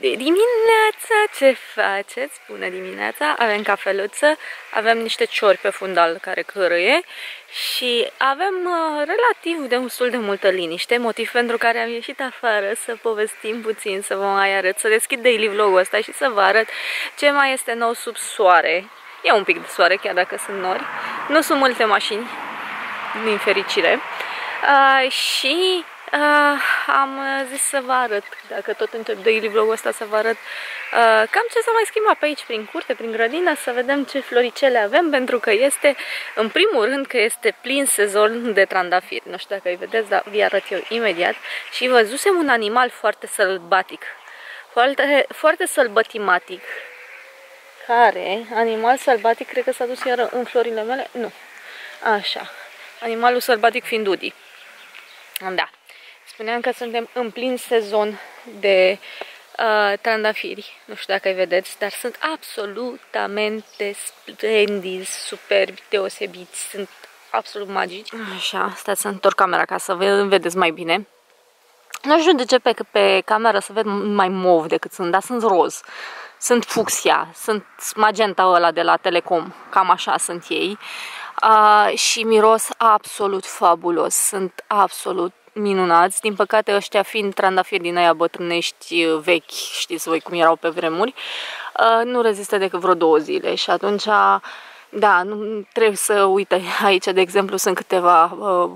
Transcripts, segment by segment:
De dimineața, ce faceți? Bună dimineața! Avem cafeluță, avem niște ciori pe fundal care cărăie și avem uh, relativ de destul de multă liniște, motiv pentru care am ieșit afară să povestim puțin, să vă mai arăt, să deschid daily vlogul ăsta și să vă arăt ce mai este nou sub soare. E un pic de soare, chiar dacă sunt nori. Nu sunt multe mașini, din fericire. Uh, și Uh, am zis să vă arăt, dacă tot încep daily vlog ăsta să vă arăt uh, cam ce s-a mai schimbat pe aici, prin curte, prin grădină, să vedem ce floricele avem, pentru că este, în primul rând, că este plin sezon de trandafiri. Nu știu dacă îi vedeți, dar vi arăt eu imediat. Și văzusem un animal foarte sălbatic, foarte, foarte sălbătimatic, care, animal sălbatic, cred că s-a dus iară în florile mele, nu, așa, animalul sălbatic fiind Udi. Da. Spuneam că suntem în plin sezon de uh, trandafiri. Nu știu dacă îi vedeți, dar sunt absolutamente splendizi, superbi, deosebiți. Sunt absolut magici. Așa, stați să întorc camera ca să vedeți mai bine. Nu știu de ce pe, pe cameră să ved mai mov decât sunt, dar sunt roz. Sunt fucsia, sunt magenta ăla de la Telecom, cam așa sunt ei. Uh, și miros absolut fabulos, sunt absolut minunați. Din păcate ăștia fiind trandafiri din aia bătrânești uh, vechi, știți voi cum erau pe vremuri, uh, nu rezistă decât vreo două zile și atunci da, nu trebuie să uite, aici de exemplu sunt câteva uh,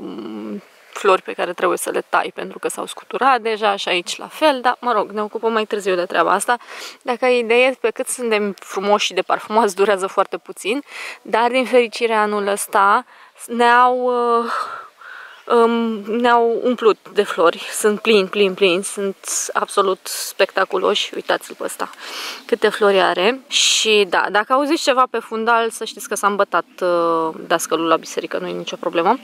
flori pe care trebuie să le tai pentru că s-au scuturat deja și aici la fel, dar mă rog, ne ocupăm mai târziu de treaba asta. Dacă ai idee, pe cât suntem frumoși și de parfumați, durează foarte puțin, dar din fericire anul ăsta ne-au uh, ne-au umplut de flori. Sunt plini, plini, plini. Sunt absolut spectaculoși. Uitați-l pe ăsta. Câte flori are. Și da, dacă auziți ceva pe fundal, să știți că s-a îmbătat uh, dascălul la biserică. Nu e nicio problemă.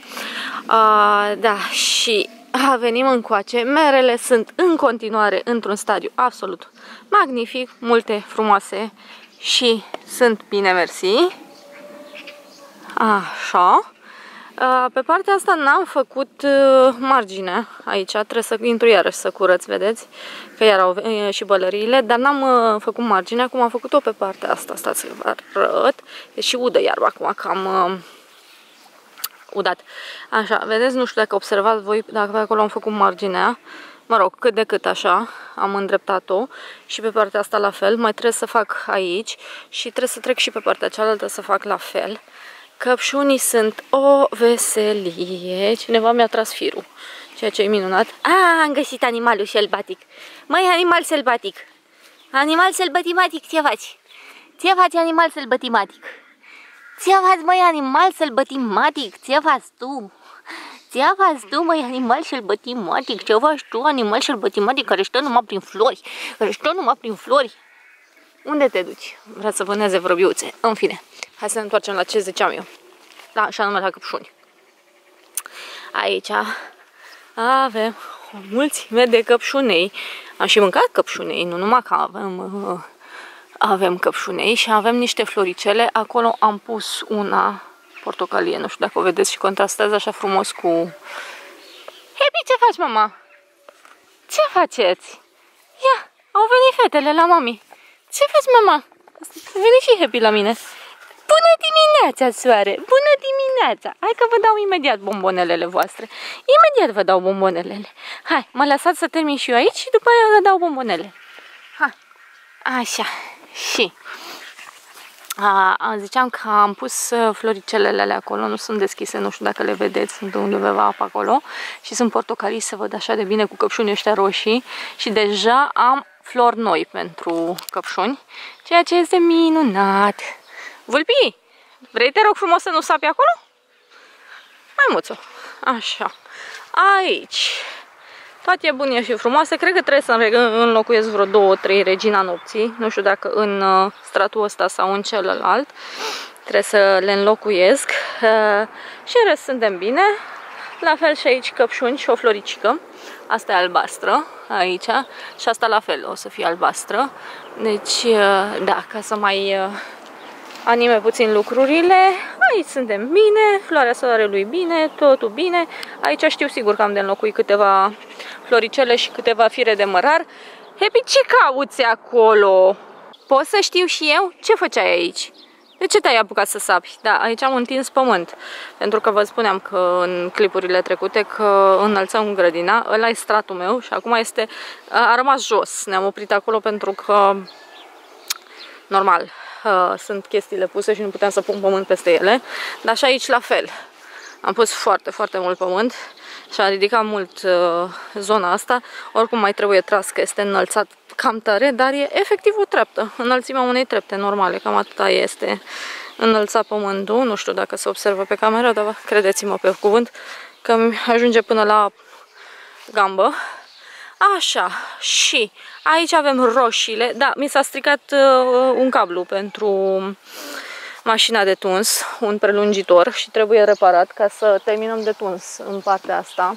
Uh, da, și a, venim încoace. Merele sunt în continuare într-un stadiu absolut magnific. Multe frumoase și sunt bine mersi. Așa. Pe partea asta n-am făcut marginea aici, trebuie să intru iarăși să curăț, vedeți? Că iar au și bălăriile, dar n-am făcut marginea, acum am făcut-o pe partea asta, stați să vă arăt. E și udă iarba acum, că am udat. Așa, vedeți, nu știu dacă observați voi, dacă pe acolo am făcut marginea, mă rog, cât de cât așa, am îndreptat-o și pe partea asta la fel, mai trebuie să fac aici și trebuie să trec și pe partea cealaltă să fac la fel. Căpșunii sunt o veselie. Cineva mi-a tras firul, ceea ce e minunat. A, am găsit animalul sălbatic. Măi, animal sălbatic. Animal sălbătimatic, ce faci? Ce faci, animal sălbătimatic? Ce faci, măi, animal sălbătimatic? Ce faci tu? Ce faci tu, măi, animal sălbătimatic? Ce faci tu, animal sălbătimatic, care stă numai prin flori? Care stă numai prin flori? Unde te duci? Vrea să vâneze vrăbiuțe. În fine. Hai să ne întoarcem la ce ziceam eu. Da, așa numai la căpșuni. Aici avem o mulțime de căpșunei. Am și mâncat căpșunei, nu numai că avem, uh, avem căpșunei și avem niște floricele. Acolo am pus una portocalie, nu știu dacă o vedeți și contrastează așa frumos cu... Happy, ce faci, mama? Ce faceți? Ia, au venit fetele la mami. Ce faci, mama? A venit și Happy la mine. Bună dimineața, soare! Bună dimineața! Hai că vă dau imediat bombonelele voastre. Imediat vă dau bombonelele. Hai, mă lăsați să termin și eu aici și după aia vă dau bombonele. Hai, așa. Și... A, ziceam că am pus uh, floricelele alea acolo, nu sunt deschise, nu știu dacă le vedeți, sunt undeva apă acolo și sunt portocalii să văd așa de bine cu căpșunii ăștia roșii și deja am flori noi pentru căpșuni, ceea ce este minunat. Vulpi, vrei te rog frumos să nu sapi acolo? Mai muțo. Așa. Aici. Toate e bune și frumoase. Cred că trebuie să înlocuiesc vreo două, trei regina nopții. Nu știu dacă în uh, stratul ăsta sau în celălalt. Trebuie să le înlocuiesc. Uh, și în rest suntem bine. La fel și aici căpșuni și o floricică. Asta e albastră aici și asta la fel o să fie albastră. Deci, uh, da, ca să mai anime puțin lucrurile. Aici suntem bine, floarea soarelui bine, totul bine. Aici știu sigur că am de înlocui câteva floricele și câteva fire de mărar. Happy, ce cauți acolo? Pot să știu și eu? Ce făceai aici? De ce te-ai apucat să sapi? Da, aici am întins pământ. Pentru că vă spuneam că în clipurile trecute că înălțăm grădina, ăla e stratul meu și acum este, a rămas jos. Ne-am oprit acolo pentru că, normal, sunt chestiile puse și nu puteam să pun pământ peste ele. Dar și aici la fel. Am pus foarte, foarte mult pământ și a ridicat mult uh, zona asta. Oricum mai trebuie tras că este înălțat cam tare, dar e efectiv o treaptă. Înălțimea unei trepte normale, cam atâta este înălțat pământul. Nu știu dacă se observă pe cameră, dar credeți-mă pe cuvânt că ajunge până la gambă. Așa, și aici avem roșiile. Da, mi s-a stricat uh, un cablu pentru mașina de tuns, un prelungitor și trebuie reparat ca să terminăm de tuns în partea asta.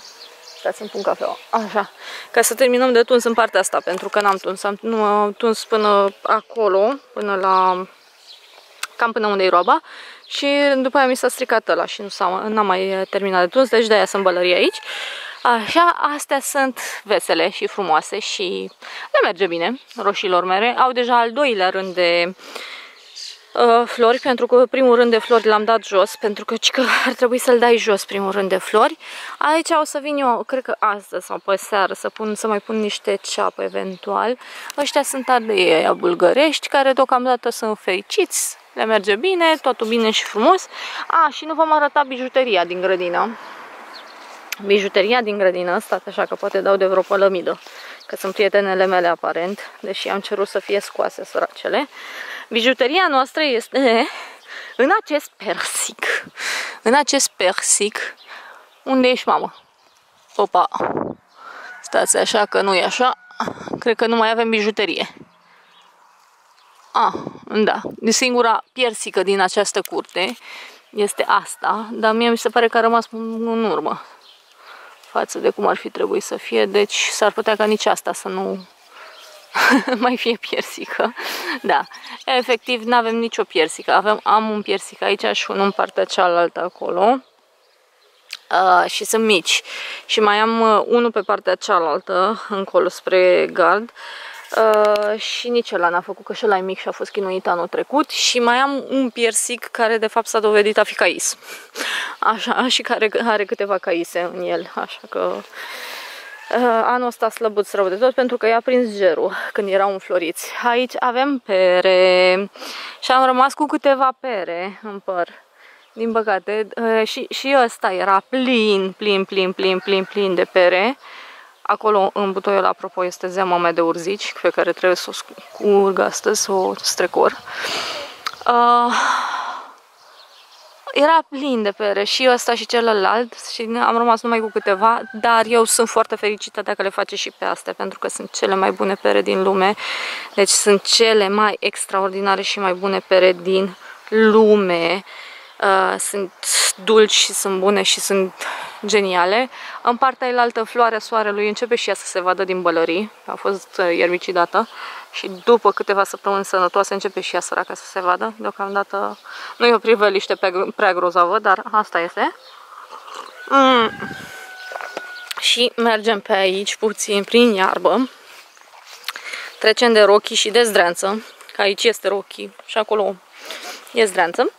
Stați să-mi pun cafeaua. Așa. Ca să terminăm de tuns în partea asta, pentru că n-am tuns. Am nu, am tuns până acolo, până la... cam până unde e roaba. Și după aia mi s-a stricat ăla și nu n-am mai terminat de tuns, deci de-aia sunt bălării aici. Așa, astea sunt vesele și frumoase și le merge bine, roșilor mere. Au deja al doilea rând de uh, flori, pentru că primul rând de flori l-am dat jos, pentru că, că ar trebui să-l dai jos primul rând de flori. Aici o să vin eu, cred că astăzi sau pe seară, să, pun, să mai pun niște ceapă eventual. Ăștia sunt ardei aia bulgărești, care deocamdată sunt fericiți, le merge bine, totul bine și frumos. A, și nu vom arăta bijuteria din grădină. Bijuteria din grădină, stați așa că poate dau de vreo pălămidă, că sunt prietenele mele aparent, deși am cerut să fie scoase săracele. Bijuteria noastră este în acest persic. În acest persic. Unde ești, mamă? Opa! Stați așa că nu e așa. Cred că nu mai avem bijuterie. Ah, da. De singura piersică din această curte este asta, dar mie mi se pare că a rămas în urmă față de cum ar fi trebuit să fie, deci s-ar putea ca nici asta să nu mai fie piersică. Da, efectiv nu avem nicio piersică. Avem, am un piersic aici și unul în partea cealaltă acolo. Uh, și sunt mici. Și mai am uh, unul pe partea cealaltă, încolo spre gard. Uh, și nici ăla n-a făcut, că și ăla e mic și a fost chinuit anul trecut. Și mai am un piersic care de fapt s-a dovedit a fi cais. Așa, și care are câteva caise în el. Așa că Uh, anul ăsta slăbuț rău de tot pentru că i-a prins gerul când erau înfloriți. Aici avem pere și am rămas cu câteva pere în păr. Din păcate, uh, și, și ăsta era plin, plin, plin, plin, plin, plin de pere. Acolo, în butoiul, apropo, este zeama mea de urzici, pe care trebuie să o scurg astăzi, să o strecor. Uh, era plin de pere și ăsta și celălalt și am rămas numai cu câteva, dar eu sunt foarte fericită dacă le face și pe astea, pentru că sunt cele mai bune pere din lume. Deci sunt cele mai extraordinare și mai bune pere din lume. Uh, sunt dulci și sunt bune și sunt geniale. În partea elaltă, floarea soarelui începe și ea să se vadă din bălării. A fost uh, iermicidată și după câteva săptămâni sănătoase începe și ea săraca să se vadă. Deocamdată nu e o priveliște prea grozavă, dar asta este. Mm. Și mergem pe aici puțin prin iarbă. Trecem de rochii și de zdreanță, că aici este rochii și acolo e zdreanță.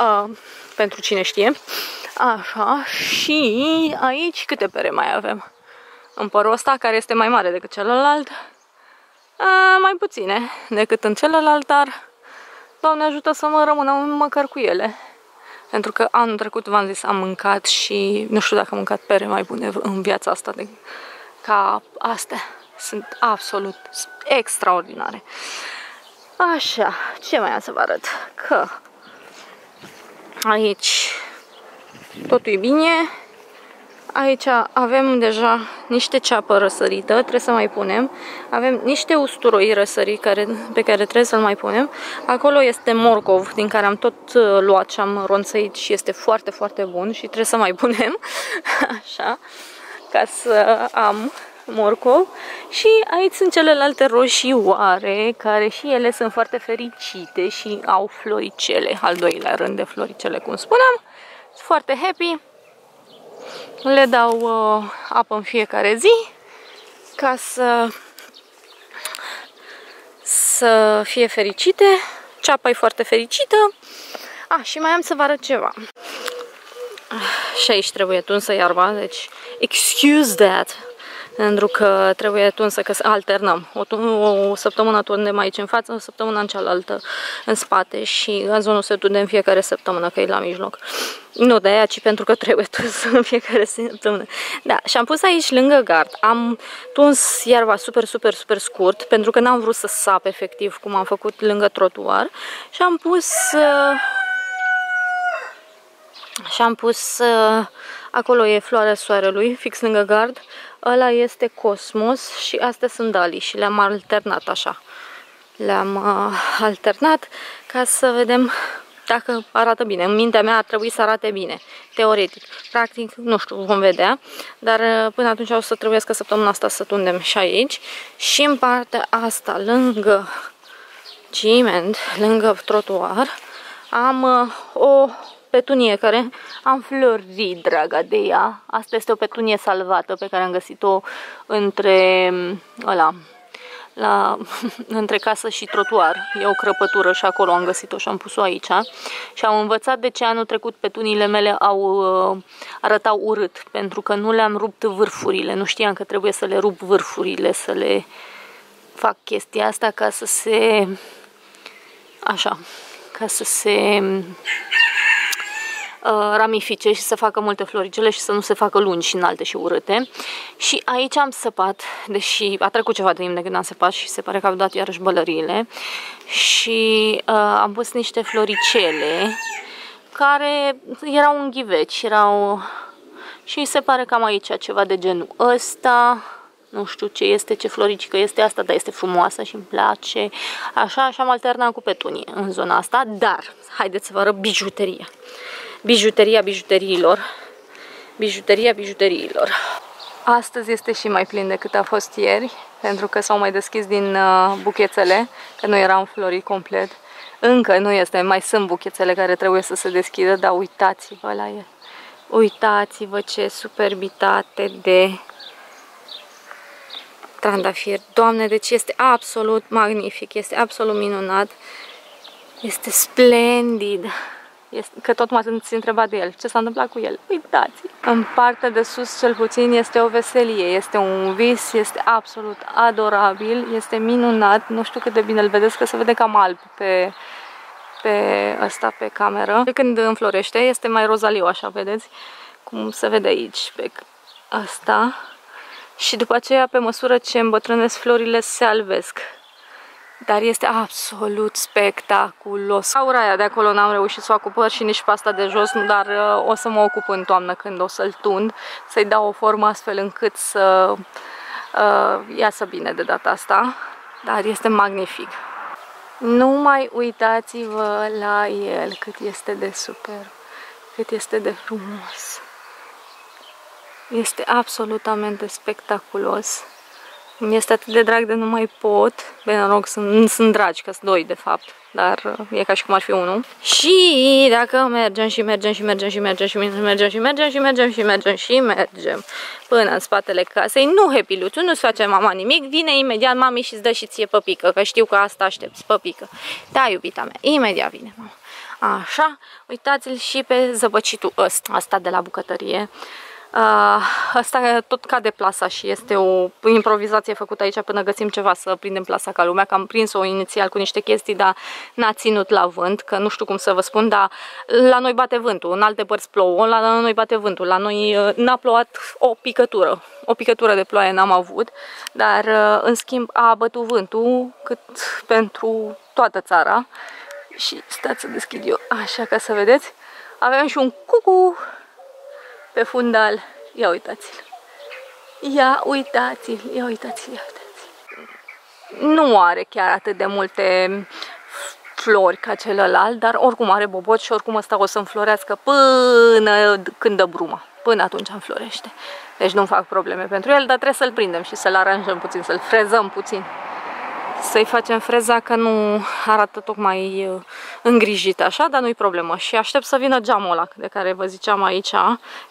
Uh, pentru cine știe. Așa, și aici câte pere mai avem? În părul ăsta, care este mai mare decât celălalt, a, mai puține decât în celălalt, dar Doamne ajută să mă rămână măcar cu ele. Pentru că anul trecut, v-am zis, am mâncat și nu știu dacă am mâncat pere mai bune în viața asta de, ca astea. Sunt absolut extraordinare. Așa, ce mai am să vă arăt? Că aici totul e bine, Aici avem deja niște ceapă răsărită, trebuie să mai punem. Avem niște usturoi răsări care, pe care trebuie să-l mai punem. Acolo este morcov, din care am tot uh, luat și am ronțăit și este foarte, foarte bun și trebuie să mai punem. Așa, ca să am morcov. Și aici sunt celelalte roșioare, care și ele sunt foarte fericite și au floricele, al doilea rând de floricele, cum spuneam. Sunt foarte happy. Le dau uh, apă în fiecare zi ca să să fie fericite, ceapa e foarte fericită. Ah, și mai am să vă arăt ceva. Și aici trebuie tunsă iarba, deci excuse that pentru că trebuie tunsă, că alternăm. O, o săptămână tundem aici în față, o săptămână în cealaltă în spate și gazonul se tunde în fiecare săptămână, că e la mijloc. Nu de aia, ci pentru că trebuie tuns în fiecare săptămână. Da, și am pus aici lângă gard. Am tuns iarba super, super, super scurt, pentru că n-am vrut să sap efectiv cum am făcut lângă trotuar. Și am pus... Uh, și am pus... Uh, acolo e floarea soarelui, fix lângă gard ăla este Cosmos și astea sunt Dali și le-am alternat așa. Le-am uh, alternat ca să vedem dacă arată bine. În mintea mea ar trebui să arate bine, teoretic. Practic, nu știu, vom vedea, dar uh, până atunci o să trebuiască săptămâna asta să tundem și aici. Și în partea asta, lângă ciment, lângă trotuar, am uh, o petunie care am florit, draga de ea. Asta este o petunie salvată pe care am găsit-o între ăla, la, între casă și trotuar. E o crăpătură și acolo am găsit-o și am pus-o aici. Și am învățat de ce anul trecut petuniile mele au uh, arătau urât, pentru că nu le-am rupt vârfurile. Nu știam că trebuie să le rup vârfurile, să le fac chestia asta ca să se... așa, ca să se Uh, ramifice și să facă multe floricele și să nu se facă lungi și înalte și urâte. Și aici am săpat, deși a trecut ceva timp de când am săpat și se pare că au dat iarăși bălăriile. Și uh, am pus niște floricele care erau în ghiveci, erau... Și se pare că am aici ceva de genul ăsta nu știu ce este, ce floricică este asta, dar este frumoasă și îmi place. Așa, și am alternat cu petunie în zona asta, dar haideți să vă arăt bijuteria bijuteria bijuteriilor. Bijuteria bijuteriilor. Astăzi este și mai plin decât a fost ieri, pentru că s-au mai deschis din uh, buchețele, că nu era înflorit complet. Încă nu este, mai sunt buchețele care trebuie să se deschidă, dar uitați-vă la el. Uitați-vă ce superbitate de trandafir. Doamne, deci este absolut magnific, este absolut minunat. Este splendid. Este, că tot m-ați întrebat de el. Ce s-a întâmplat cu el? Uitați! În partea de sus, cel puțin, este o veselie, este un vis, este absolut adorabil, este minunat. Nu știu cât de bine îl vedeți, că se vede cam alb pe, pe ăsta, pe cameră. Când înflorește, este mai rozaliu, așa, vedeți? Cum se vede aici, pe asta. Și după aceea, pe măsură ce îmbătrânesc florile, se albesc dar este absolut spectaculos. Aura aia de acolo n-am reușit să o ocupăr și nici pasta de jos, dar uh, o să mă ocup în toamnă când o să-l tund, să-i dau o formă astfel încât să uh, iasă bine de data asta, dar este magnific. Nu mai uitați-vă la el cât este de super, cât este de frumos. Este absolutamente spectaculos. Mi este atât de drag de nu mai pot. Bine, rog, sunt, sunt dragi, că sunt doi, de fapt. Dar uh, e ca și cum ar fi unul. Și dacă mergem și mergem și mergem și mergem și mergem și mergem și mergem și mergem și mergem până în spatele casei, nu, Hepiluțu, nu-ți face mama nimic, vine imediat mami și îți dă și ție păpică, că știu că asta aștepți, păpică. Da, iubita mea, imediat vine mama. Așa, uitați-l și pe zăbăcitul ăsta, asta de la bucătărie. Uh, asta tot cade plasa și este o improvizație făcută aici până găsim ceva să prindem plasa ca lumea, că am prins-o inițial cu niște chestii, dar n-a ținut la vânt, că nu știu cum să vă spun, dar la noi bate vântul, în alte părți plouă, la noi bate vântul, la noi uh, n-a plouat o picătură, o picătură de ploaie n-am avut, dar uh, în schimb a bătut vântul cât pentru toată țara. Și stați să deschid eu așa ca să vedeți, avem și un cucu pe fundal. Ia uitați-l. Ia uitați-l, ia uitați-l, ia uitați-l. Nu are chiar atât de multe flori ca celălalt, dar oricum are bobot și oricum ăsta o să înflorească până când dă bruma. Până atunci înflorește. Deci nu fac probleme pentru el, dar trebuie să-l prindem și să-l aranjăm puțin, să-l frezăm puțin să-i facem freza că nu arată tocmai uh, îngrijit așa, dar nu-i problemă. Și aștept să vină geamul ăla de care vă ziceam aici,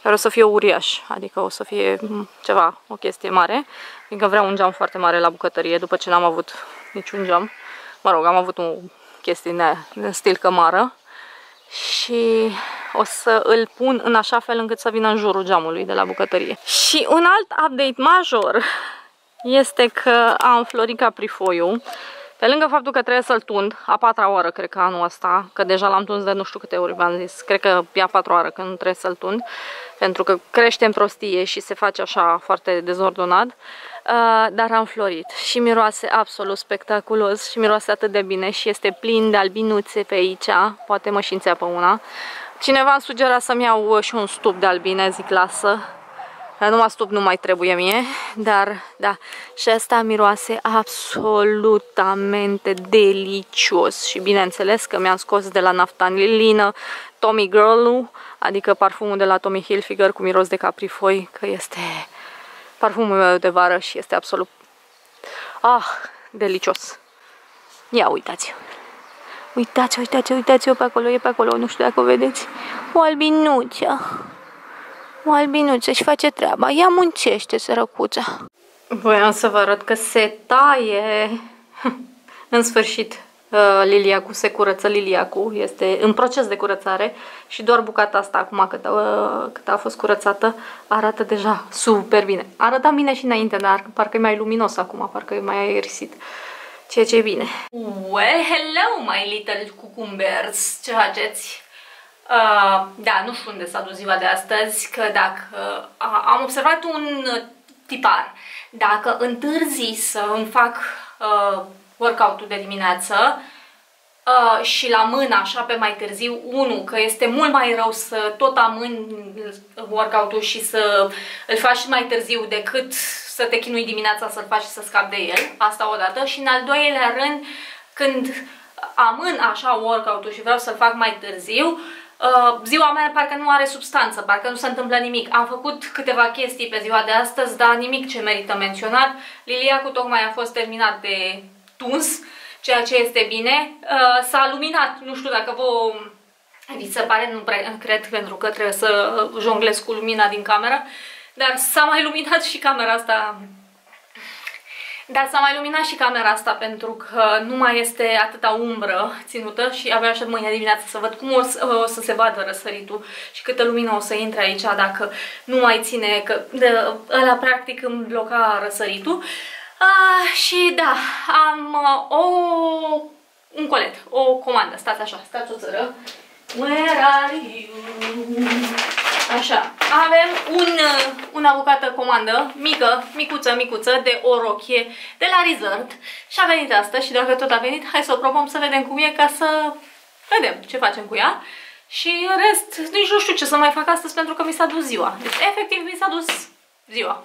care o să fie uriaș, adică o să fie mm, ceva, o chestie mare, fiindcă vreau un geam foarte mare la bucătărie, după ce n-am avut niciun geam. Mă rog, am avut o chestie în stil cămară. Și o să îl pun în așa fel încât să vină în jurul geamului de la bucătărie. Și un alt update major este că am florit caprifoiul. Pe lângă faptul că trebuie să-l tund, a patra oară cred că anul ăsta, că deja l-am tuns de nu știu câte ori v-am zis, cred că e a patra oară că nu trebuie să-l tund, pentru că crește în prostie și se face așa foarte dezordonat, uh, dar am florit și miroase absolut spectaculos și miroase atât de bine și este plin de albinuțe pe aici, poate mă și pe una. Cineva îmi sugera să-mi iau și un stup de albine, zic lasă, numai stup nu mai trebuie mie, dar da, și asta miroase absolutamente delicios și bineînțeles că mi-am scos de la naftalilină Tommy Girl, adică parfumul de la Tommy Hilfiger cu miros de caprifoi, că este parfumul meu de vară și este absolut ah, delicios. Ia uitați! Uitați, uitați, uitați-o pe acolo, e pe acolo, nu știu dacă o vedeți. O albinuță. O albinuță și face treaba. Ea muncește, sărăcuța. Voiam să vă arăt că se taie în sfârșit uh, liliacul, se curăță liliacul, este în proces de curățare și doar bucata asta acum cât, uh, cât a fost curățată arată deja super bine. Arăta bine și înainte, dar parcă e mai luminos acum, parcă e mai aerisit. Ceea ce e bine. Well, hello my little cucumbers! Ce faceți? Uh, da, nu știu unde s-a dus ziua de astăzi, că dacă uh, am observat un tipar. Dacă întârzi să îmi fac uh, workout-ul de dimineață uh, și la mână așa pe mai târziu, unu, că este mult mai rău să tot amâni workout-ul și să îl faci mai târziu decât să te chinui dimineața să-l faci și să scapi de el, asta odată. Și în al doilea rând, când amân așa workout-ul și vreau să-l fac mai târziu, Uh, ziua mea parcă nu are substanță, parcă nu se întâmplă nimic. Am făcut câteva chestii pe ziua de astăzi, dar nimic ce merită menționat. Liliacul tocmai a fost terminat de tuns, ceea ce este bine. Uh, S-a luminat, nu știu dacă vă vi se pare, nu prea, cred, pentru că trebuie să jonglez cu lumina din cameră, dar s-a mai luminat și camera asta dar s-a mai luminat și camera asta pentru că nu mai este atâta umbră ținută și abia așa mâine dimineață să văd cum o să, o să se vadă răsăritul și câtă lumină o să intre aici dacă nu mai ține, că de, ăla practic îmi bloca răsăritul. Uh, și da, am uh, o, un colet, o comandă, stați așa, stați o țără. Where are you? Așa, avem un, uh, una bucată comandă, mică, micuță, micuță, de o rochie de la Resort și a venit asta și dacă tot a venit, hai să o probăm să vedem cum e ca să vedem ce facem cu ea. Și în rest, nici nu știu ce să mai fac astăzi pentru că mi s-a dus ziua. Deci, efectiv, mi s-a dus ziua.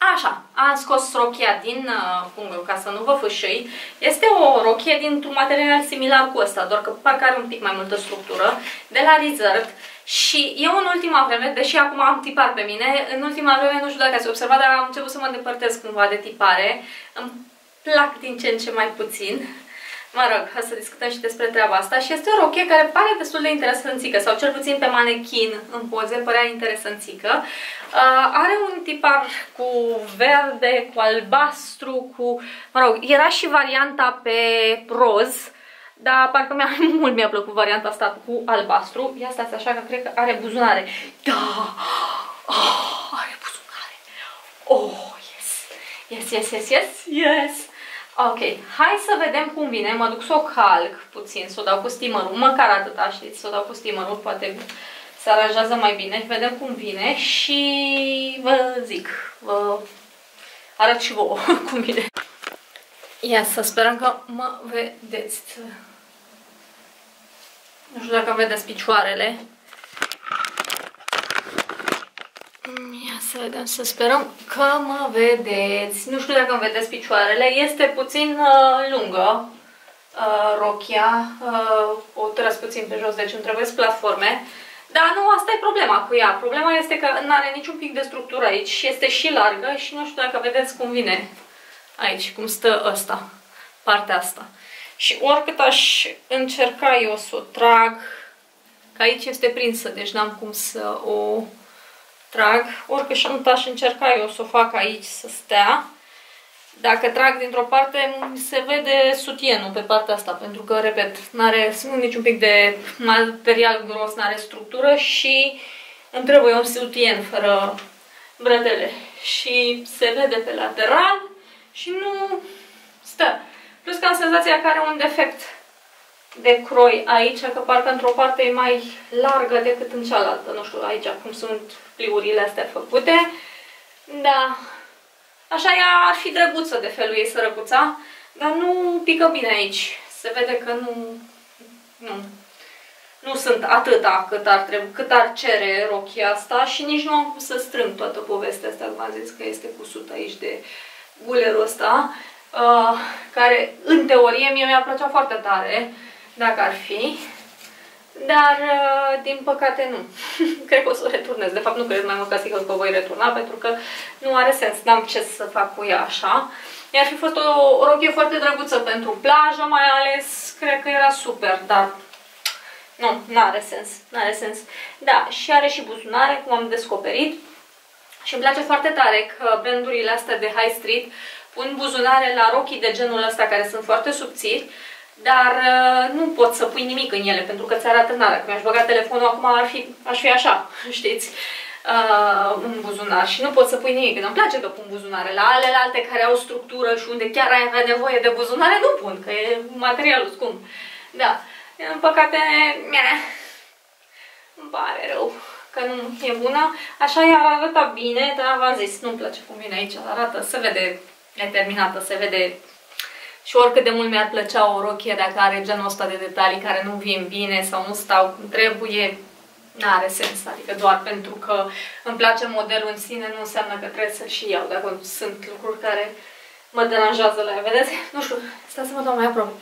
Uf! Așa, am scos rochia din uh, pungă ca să nu vă fâșâi. Este o rochie dintr-un material similar cu ăsta, doar că parcă are un pic mai multă structură, de la Resort. Și eu în ultima vreme, deși acum am tipar pe mine, în ultima vreme, nu știu dacă ați observat, dar am început să mă îndepărtez cumva de tipare. Îmi plac din ce în ce mai puțin. Mă rog, să discutăm și despre treaba asta. Și este o rochie care pare destul de interesanțică, sau cel puțin pe manechin în poze părea interesanțică. Uh, are un tipar cu verde, cu albastru, cu... Mă rog, era și varianta pe roz, dar parcă mi-a, mult mi-a plăcut varianta asta cu albastru. Ia stați așa că cred că are buzunare. Da! Oh, are buzunare! Oh, yes! Yes, yes, yes, yes, yes! Ok, hai să vedem cum vine. Mă duc să o calc puțin, să o dau cu steamerul, măcar atâta, știți, să o dau cu steamerul, poate se aranjează mai bine. Vedem cum vine și vă zic, vă arăt și vouă cum vine. Ia să sperăm că mă vedeți. Nu știu dacă vedeți picioarele. Ia să vedem, să sperăm că mă vedeți. Nu știu dacă îmi vedeți picioarele. Este puțin uh, lungă uh, rochia. Uh, o tras puțin pe jos, deci îmi trebuie platforme. Dar nu, asta e problema cu ea. Problema este că nu are niciun pic de structură aici și este și largă și nu știu dacă vedeți cum vine aici, cum stă ăsta, partea asta. Și oricât aș încerca eu să o trag, că aici este prinsă, deci n-am cum să o trag, oricât aș încerca eu să o fac aici să stea, Dacă trag dintr-o parte, se vede sutienul pe partea asta, pentru că, repet, n-are niciun pic de material gros, n-are structură și îmi trebuie un sutien fără bretele. Și se vede pe lateral și nu stă. Plus că am senzația că are un defect de croi aici, că parcă într-o parte e mai largă decât în cealaltă. Nu știu aici cum sunt pliurile astea făcute. Da, așa ea ar fi drăguță de felul ei sărăcuța, dar nu pică bine aici. Se vede că nu, nu, nu sunt atâta cât ar, trebui, cât ar cere rochia asta și nici nu am cum să strâng toată povestea asta, cum am zis că este cusut aici de gulerul ăsta, uh, care în teorie mie mi-ar plăcea foarte tare, dacă ar fi, dar uh, din păcate nu. cred că o să o returnez. De fapt nu cred mai mult ca sigur că o voi returna pentru că nu are sens. N-am ce să fac cu ea așa. I-ar fi fost o, o rochie foarte drăguță pentru plajă, mai ales cred că era super, dar nu, nu are sens. Nu are sens. Da, și are și buzunare, cum am descoperit. Și îmi place foarte tare că brandurile astea de high street pun buzunare la rochii de genul ăsta care sunt foarte subțiri dar uh, nu poți să pui nimic în ele, pentru că ți arată nada. Dacă mi-aș băga telefonul acum, ar fi, aș fi așa, știți, uh, în buzunar și nu poți să pui nimic. Îmi place că pun buzunare. La alte care au structură și unde chiar ai avea nevoie de buzunare, nu pun, că e materialul scump. Da, în păcate, mea, îmi pare rău că nu e bună. Așa ea arată bine, dar v-am zis, nu-mi place cum vine aici, arată, se vede neterminată, se vede și oricât de mult mi-ar plăcea o rochie dacă are genul ăsta de detalii care nu vin bine sau nu stau cum trebuie, n-are sens. Adică doar pentru că îmi place modelul în sine nu înseamnă că trebuie să-l și iau. Dacă sunt lucruri care mă deranjează la ea. Vedeți? Nu știu, stai să mă dau mai aproape.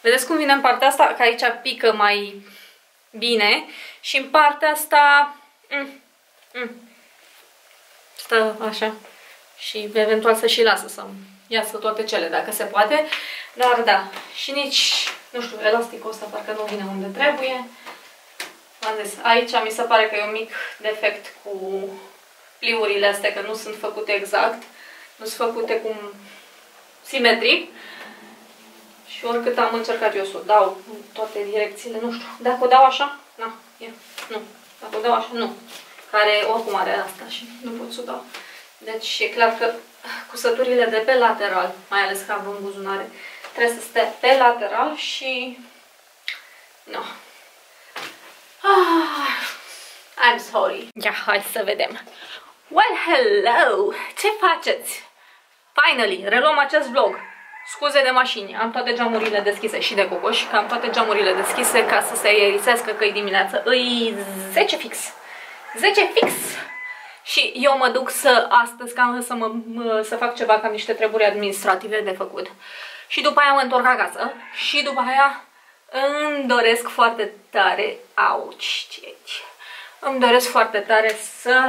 Vedeți cum vine în partea asta? Că aici pică mai bine și în partea asta mm, mm, stă așa și eventual să și lasă să iasă toate cele, dacă se poate. Dar da, și nici, nu știu, elasticul ăsta parcă nu vine unde trebuie. Am zis, aici mi se pare că e un mic defect cu pliurile astea, că nu sunt făcute exact. Nu sunt făcute cum simetric. Și oricât am încercat eu să o dau în toate direcțiile, nu știu. Dacă o dau așa, na, e, nu. Dacă o dau așa, nu. Care oricum are asta și nu pot să o dau. Deci e clar că cusăturile de pe lateral, mai ales că am în buzunare, trebuie să stea pe lateral și... Nu. Ah, I'm sorry. Ia, hai să vedem. Well, hello! Ce faceți? Finally, reluăm acest vlog. Scuze de mașini, am toate geamurile deschise și de cocoș, că am toate geamurile deschise ca să se aerisească că e dimineață. Îi 10 fix. 10 fix! Și eu mă duc să astăzi cam să, mă, să fac ceva, cam niște treburi administrative de făcut. Și după aia mă întorc acasă și după aia îmi doresc foarte tare, auci, ce aici, îmi doresc foarte tare să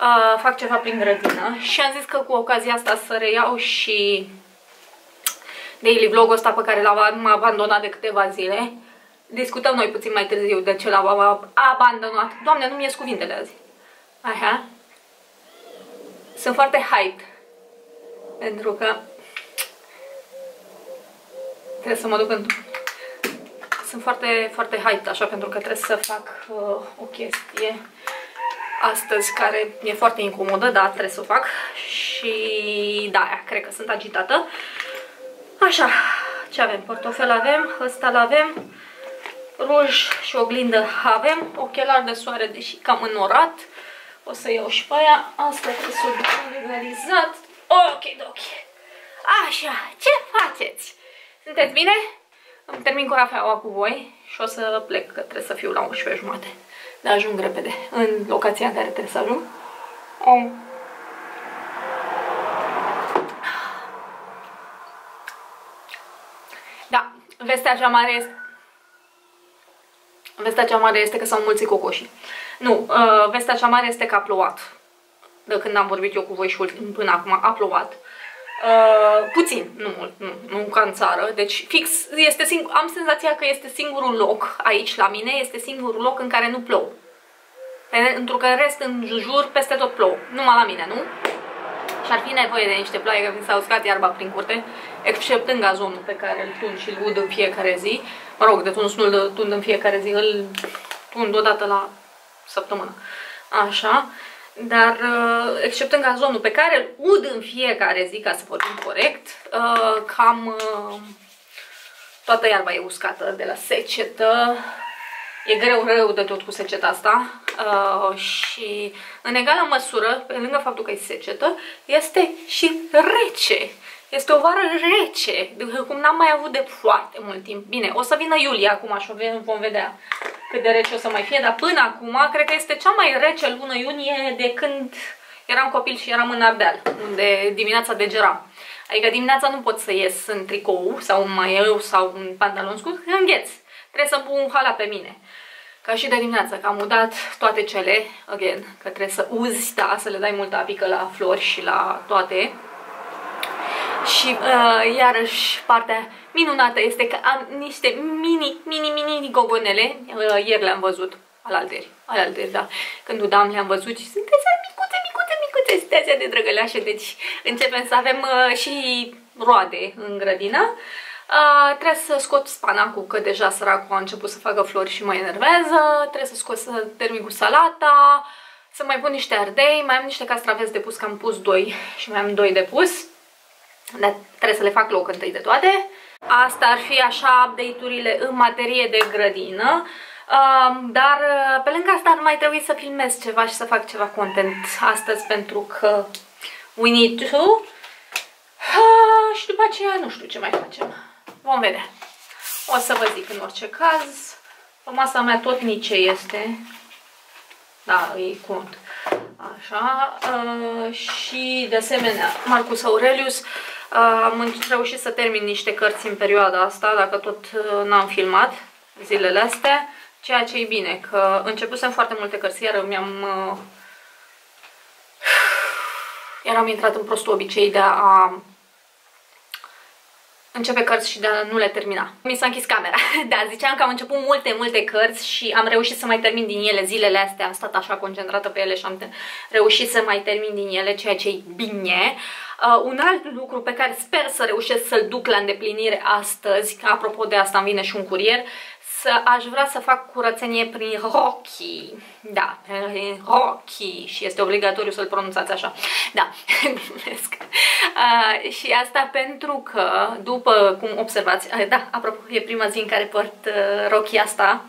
uh, fac ceva prin grădină și am zis că cu ocazia asta să reiau și daily vlog-ul ăsta pe care l-am abandonat de câteva zile. Discutăm noi puțin mai târziu de ce l-am abandonat. Doamne, nu mi ies cuvintele azi. Așa. Sunt foarte hype. Pentru că trebuie să mă duc în... Sunt foarte, foarte hype așa pentru că trebuie să fac uh, o chestie astăzi care e foarte incomodă, dar trebuie să o fac și da, cred că sunt agitată. Așa, ce avem? Portofel avem, ăsta l avem, ruj și oglindă avem, ochelari de soare, deși cam înorat, o să iau și pe aia. Asta trebuie să o legalizat. Ok, ok. Așa, ce faceți? Sunteți bine? Îmi termin cu cafeaua cu voi și o să plec, că trebuie să fiu la 11 jumate. Dar ajung repede în locația în care trebuie să ajung. Um. Da, vestea cea mare este... Vestea cea mare este că s-au mulțit cocoșii. Nu, uh, vestea cea mare este că a plouat. De când am vorbit eu cu voi și până acum a plouat. Uh, puțin, nu mult, nu, nu ca în țară. Deci fix, este singur, am senzația că este singurul loc aici la mine, este singurul loc în care nu plouă. Pentru că în rest, în jur, peste tot plouă. Numai la mine, nu? și ar fi nevoie de niște ploaie, că mi s-a uscat iarba prin curte, exceptând gazonul pe care îl tund și îl ud în fiecare zi. Mă rog, de tuns nu-l tund în fiecare zi, îl tund odată la săptămână. Așa. Dar, uh, exceptând gazonul pe care îl ud în fiecare zi, ca să vorbim corect, uh, cam uh, toată iarba e uscată de la secetă. E greu, rău de tot cu seceta asta uh, și în egală măsură, pe lângă faptul că e secetă, este și rece. Este o vară rece, cum n-am mai avut de foarte mult timp. Bine, o să vină iulie acum și vom vedea cât de rece o să mai fie, dar până acum cred că este cea mai rece lună iunie de când eram copil și eram în Ardeal, unde dimineața degeram. Adică dimineața nu pot să ies în tricou sau în maieu sau în pantalon scurt, îngheț. Trebuie să pun un halat pe mine. Ca și de dimineață, că am udat toate cele, again, că trebuie să uzi, da, să le dai multă apică la flori și la toate. Și uh, iarăși partea minunată este că am niște mini, mini, mini gogonele. Uh, ieri le-am văzut, alalteri, alalteri, da. Când udam le-am văzut și sunt așa micuțe, micuțe, micuțe, sunteți de drăgăleașe. Deci începem să avem uh, și roade în grădină. Uh, trebuie să scot spanacul, că deja săracul a început să facă flori și mă enervează. Trebuie să scot să termin cu salata. Să mai pun niște ardei. Mai am niște castraveți de pus, că am pus doi și mai am doi de pus. Dar trebuie să le fac loc întâi de toate. Asta ar fi așa update-urile în materie de grădină. Uh, dar uh, pe lângă asta ar mai trebui să filmez ceva și să fac ceva content astăzi pentru că we need to. Uh, și după aceea nu știu ce mai facem. Vom vedea. O să vă zic în orice caz. Masa mea tot nici este. Da, e cont. Așa. Uh, și de asemenea, Marcus Aurelius. Uh, am reușit să termin niște cărți în perioada asta, dacă tot uh, n-am filmat zilele astea. Ceea ce e bine, că începusem foarte multe cărți, iar mi-am... Uh, iar am intrat în prostul obicei de a începe cărți și de a nu le termina. Mi s-a închis camera. Da, ziceam că am început multe, multe cărți și am reușit să mai termin din ele zilele astea. Am stat așa concentrată pe ele și am reușit să mai termin din ele, ceea ce e bine. Uh, un alt lucru pe care sper să reușesc să-l duc la îndeplinire astăzi, apropo de asta îmi vine și un curier, să aș vrea să fac curățenie prin Rocky. Da, prin Rocky și este obligatoriu să-l pronunțați așa. Da, glumesc. Uh, și asta pentru că, după cum observați, uh, da, apropo, e prima zi în care port uh, Rocky asta.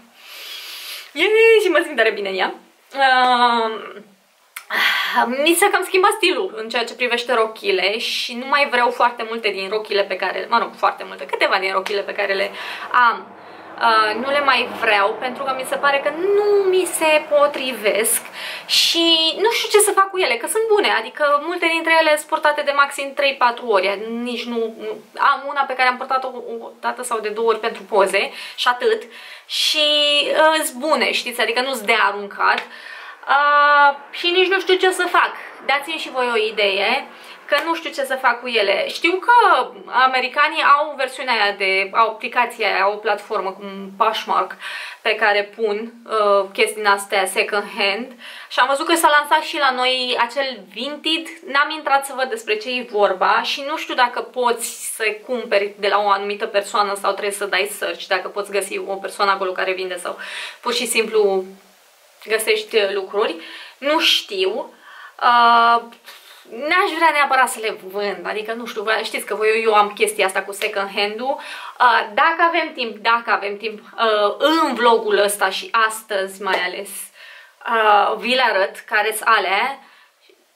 Yay, și mă simt tare bine în ea. Uh, mi s-a cam schimbat stilul în ceea ce privește rochile și nu mai vreau foarte multe din rochile pe care, mă rog, foarte multe, câteva din rochile pe care le am. Uh, nu le mai vreau pentru că mi se pare că nu mi se potrivesc și nu știu ce să fac cu ele, că sunt bune, adică multe dintre ele sunt portate de maxim 3-4 ori, nici nu, am una pe care am portat-o o dată sau de două ori pentru poze și atât. Și uh, sunt bune, știți, adică nu sunt de aruncat. uh, și nici nu știu ce să fac, dați-mi și voi o idee că nu știu ce să fac cu ele. Știu că americanii au versiunea aia de, au aplicația aia, au o platformă cu un Poshmark pe care pun uh, chestii din astea second hand. Și am văzut că s-a lansat și la noi acel Vinted, n-am intrat să văd despre ce e vorba și nu știu dacă poți să cumperi de la o anumită persoană sau trebuie să dai search, dacă poți găsi o persoană acolo care vinde sau pur și simplu găsești lucruri. Nu știu. Uh, N-aș vrea neapărat să le vând, adică nu știu, știți că voi, eu am chestia asta cu second hand-ul. Uh, dacă avem timp, dacă avem timp, uh, în vlogul ăsta și astăzi mai ales, uh, vi le arăt care sunt alea.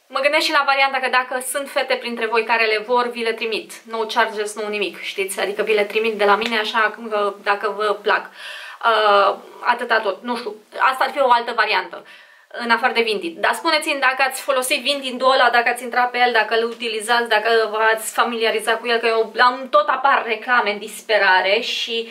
Mă gândesc și la varianta că dacă sunt fete printre voi care le vor, vi le trimit. No charges, nu nimic, știți? Adică vi le trimit de la mine așa că dacă vă plac. Uh, atâta tot, nu știu, asta ar fi o altă variantă în afară de Vinted. Dar spuneți-mi dacă ați folosit Vinted-ul ăla, dacă ați intrat pe el, dacă îl utilizați, dacă v-ați familiarizat cu el, că eu am tot apar reclame în disperare și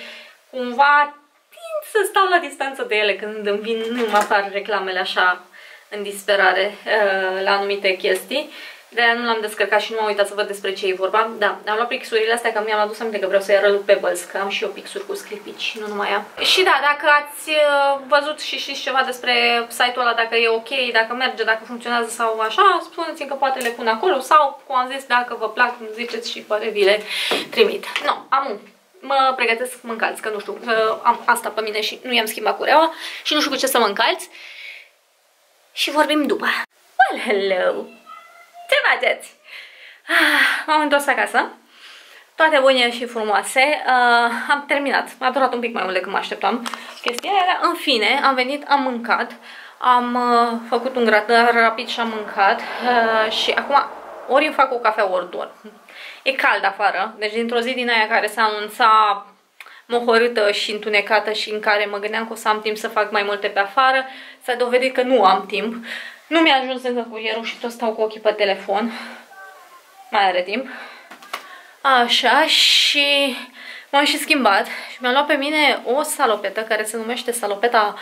cumva tind să stau la distanță de ele când îmi vin, nu mă apar reclamele așa în disperare uh, la anumite chestii. De nu l-am descărcat și nu am uitat să văd despre ce e vorba. Da, am luat pixurile astea că mi-am adus aminte că vreau să-i arăt Pebbles, că am și eu pixuri cu sclipici, nu numai ea. Și da, dacă ați uh, văzut și știți ceva despre site-ul ăla, dacă e ok, dacă merge, dacă funcționează sau așa, spuneți-mi că poate le pun acolo sau, cum am zis, dacă vă plac, ziceți și poate vi le trimit. No, am un mă pregătesc mă încalți, că nu știu, am asta pe mine și nu i-am schimbat cureaua și nu știu cu ce să mă încalți. Și vorbim după. Well, hello! Ce faceți? Ah, m-am întors acasă. Toate bune și frumoase. Uh, am terminat. M-a durat un pic mai mult decât mă așteptam chestia aia. În fine, am venit, am mâncat. Am uh, făcut un grătar rapid și am mâncat. Uh, și acum ori îmi fac o cafea, ori doar. E cald afară. Deci dintr-o zi din aia care s-a anunțat mohorâtă și întunecată și în care mă gândeam că o să am timp să fac mai multe pe afară, s-a dovedit că nu am timp. Nu mi-a ajuns încă curierul și tot stau cu ochii pe telefon. Mai are timp. Așa, și m-am și schimbat și mi-am luat pe mine o salopetă care se numește salopeta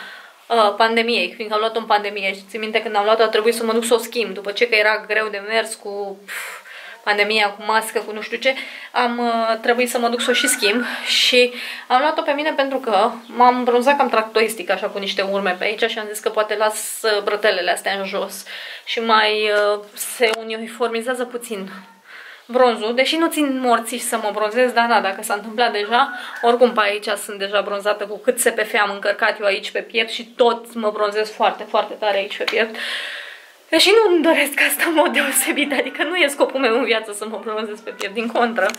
uh, pandemiei, fiindcă am luat-o în pandemie și țin minte când am luat-o a trebuit să mă duc să o schimb, după ce că era greu de mers cu pf, pandemia, cu mască, cu nu știu ce, am uh, trebuit să mă duc să o și schimb și am luat-o pe mine pentru că m-am bronzat cam tractoistic, așa, cu niște urme pe aici și am zis că poate las uh, brătelele astea în jos și mai uh, se uniformizează puțin bronzul, deși nu țin morții să mă bronzez, dar da, dacă s-a întâmplat deja, oricum pe aici sunt deja bronzată cu cât SPF am încărcat eu aici pe piept și tot mă bronzez foarte, foarte tare aici pe piept. Deși nu îmi doresc asta în mod deosebit, adică nu e scopul meu în viață să mă bronzez pe piept, din contră,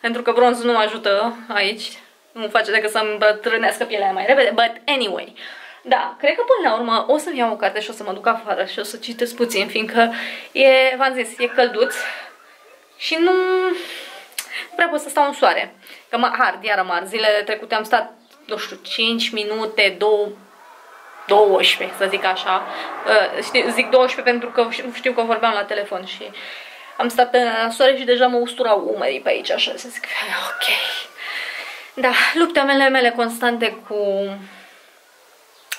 pentru că bronzul nu mă ajută aici, nu face decât să-mi îmbătrânească pielea mai repede, but anyway. Da, cred că până la urmă o să-mi iau o carte și o să mă duc afară și o să citesc puțin, fiindcă e, v-am zis, e călduț și nu prea pot să stau în soare. Că mă ard, iară mă ard. Zilele trecute am stat, nu știu, 5 minute, 2, 12, să zic așa. Uh, știu, zic 12 pentru că știu că vorbeam la telefon și am stat în soare și deja mă usturau umerii pe aici, așa, să zic, ok. Da, luptele mele constante cu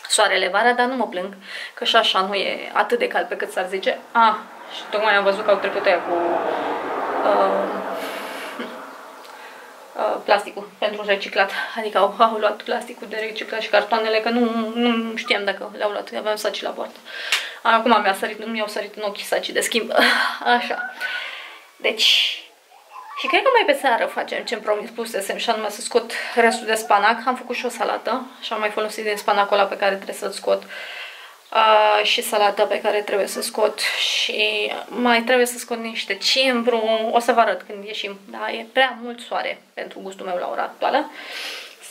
soarele vara, dar nu mă plâng, că și așa nu e atât de cald pe cât s-ar zice. Ah, și tocmai am văzut că au trecut aia cu uh, Uh, plasticul pentru reciclat. Adică au, au luat plasticul de reciclat și cartoanele, că nu, nu știam dacă le-au luat, aveam saci la poartă. Acum mi-a sărit, mi-au sărit în ochi saci de schimb. Așa. Deci, și cred că mai pe seară facem ce-mi promisesem și anume să scot restul de spanac. Am făcut și o salată și am mai folosit din spanacul ăla pe care trebuie să-l scot. Uh, uh, și salată pe care trebuie să scot și mai trebuie să scot niște cimbru, o să vă arăt când ieșim, da, e prea mult soare pentru gustul meu la ora actuală.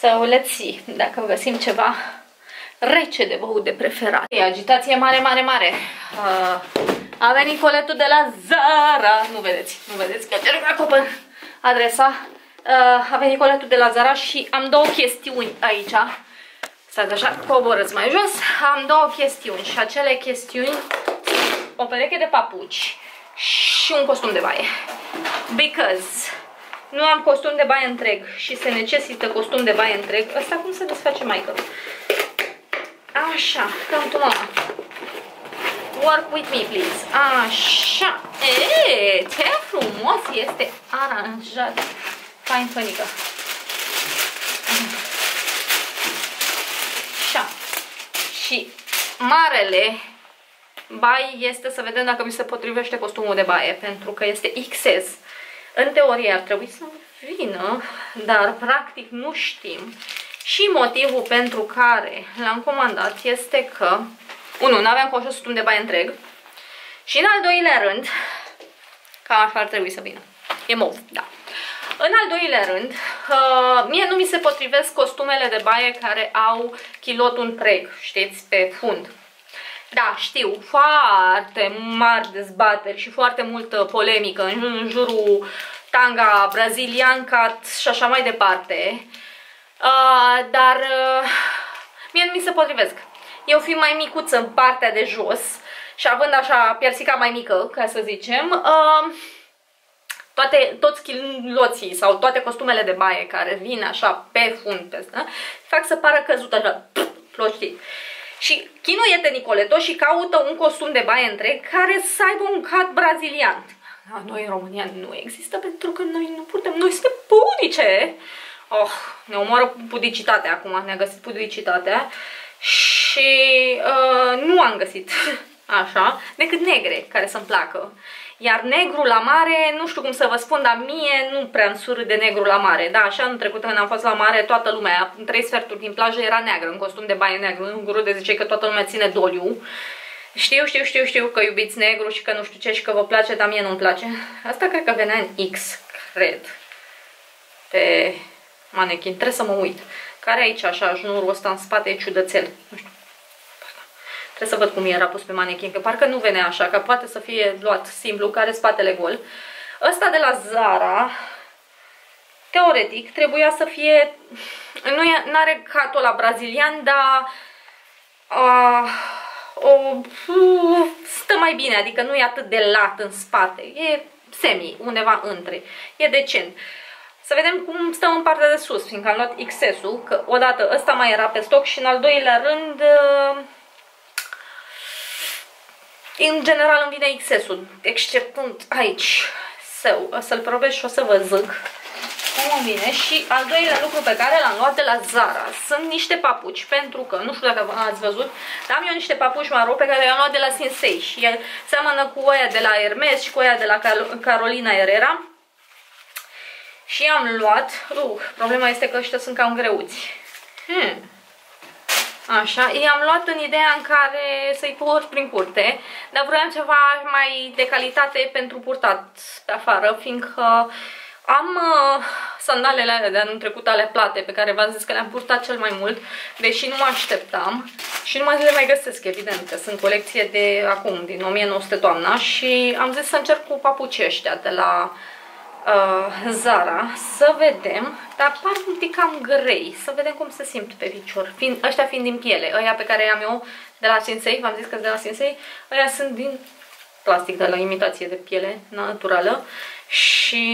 So, let's see, dacă găsim ceva rece de băut de preferat. E agitație mare, mare, mare. Uh, a venit coletul de la Zara, nu vedeți, nu vedeți că te acopăr adresa. Uh, a venit coletul de la Zara și am două chestiuni aici Stați așa, coborâți mai jos. Am două chestiuni și acele chestiuni o pereche de papuci și un costum de baie. Because nu am costum de baie întreg și se necesită costum de baie întreg. Ăsta cum se desface, Michael? Așa, come to mama. Work with me, please. Așa. E, ce frumos este aranjat. Fain fănică. Și marele bai este să vedem dacă mi se potrivește costumul de baie, pentru că este XS. În teorie ar trebui să vină, dar practic nu știm. Și motivul pentru care l-am comandat este că, unul, nu aveam costum de baie întreg și în al doilea rând, cam așa ar trebui să vină. E mov, da. În al doilea rând, uh, mie nu mi se potrivesc costumele de baie care au chilotul întreg, știți, pe fund. Da, știu, foarte mari dezbateri și foarte multă polemică în jurul tanga brazilian cat și așa mai departe. Uh, dar uh, mie nu mi se potrivesc. Eu fiind mai micuță în partea de jos și având așa piersica mai mică, ca să zicem, uh, toate, toți chiloții sau toate costumele de baie care vin așa pe fund peste, fac să pară căzut așa, ploștit. Și chinuiete Nicoleto și caută un costum de baie întreg care să aibă un cat brazilian. La noi în România nu există pentru că noi nu putem, noi suntem pudice. Oh, ne omoară pudicitatea acum, ne-a găsit pudicitatea și uh, nu am găsit așa, decât negre care să-mi placă. Iar negru la mare, nu știu cum să vă spun, dar mie nu prea îmi sură de negru la mare. Da, așa anul trecut când am fost la mare, toată lumea, în trei sferturi din plajă era neagră, în costum de baie negru. În gură de zice că toată lumea ține doliu. Știu, știu, știu, știu că iubiți negru și că nu știu ce și că vă place, dar mie nu-mi place. Asta cred că venea în X, cred. Pe manechin. Trebuie să mă uit. Care aici, așa, jnurul ăsta în spate e ciudățel. Nu știu. Trebuie să văd cum era pus pe manechin, că parcă nu venea așa, că poate să fie luat simplu, care spatele gol. Ăsta de la Zara, teoretic, trebuia să fie, nu are catul la brazilian, dar uh, o, uh, stă mai bine, adică nu e atât de lat în spate, e semi, undeva între, e decent. Să vedem cum stăm în partea de sus, fiindcă am luat XS-ul, că odată ăsta mai era pe stoc și în al doilea rând uh, în general îmi vine XS-ul, exceptând aici. Să-l probez și o să vă zic cum îmi vine. Și al doilea lucru pe care l-am luat de la Zara sunt niște papuci, pentru că, nu știu dacă ați văzut, dar am eu niște papuci maro pe care le-am luat de la Sinsei și el seamănă cu oia de la Hermes și cu oia de la Carolina Herrera. Și am luat, uh, problema este că ăștia sunt cam greuți. Hmm. Așa, i-am luat în ideea în care să-i port prin curte, dar vreau ceva mai de calitate pentru purtat pe afară, fiindcă am uh, sandalele alea de anul trecut ale plate, pe care v-am zis că le-am purtat cel mai mult, deși nu mă așteptam și nu mai le mai găsesc, evident, că sunt colecție de acum, din 1900 toamna și am zis să încerc cu papucii ăștia de la uh, Zara, să vedem, dar par un pic cam grei, să vedem cum se simt pe picior, fiind, ăștia fiind din piele, ăia pe care am eu de la Sinsei, v-am zis că de la Sinsei, ăia sunt din plastic, de la imitație de piele naturală. Și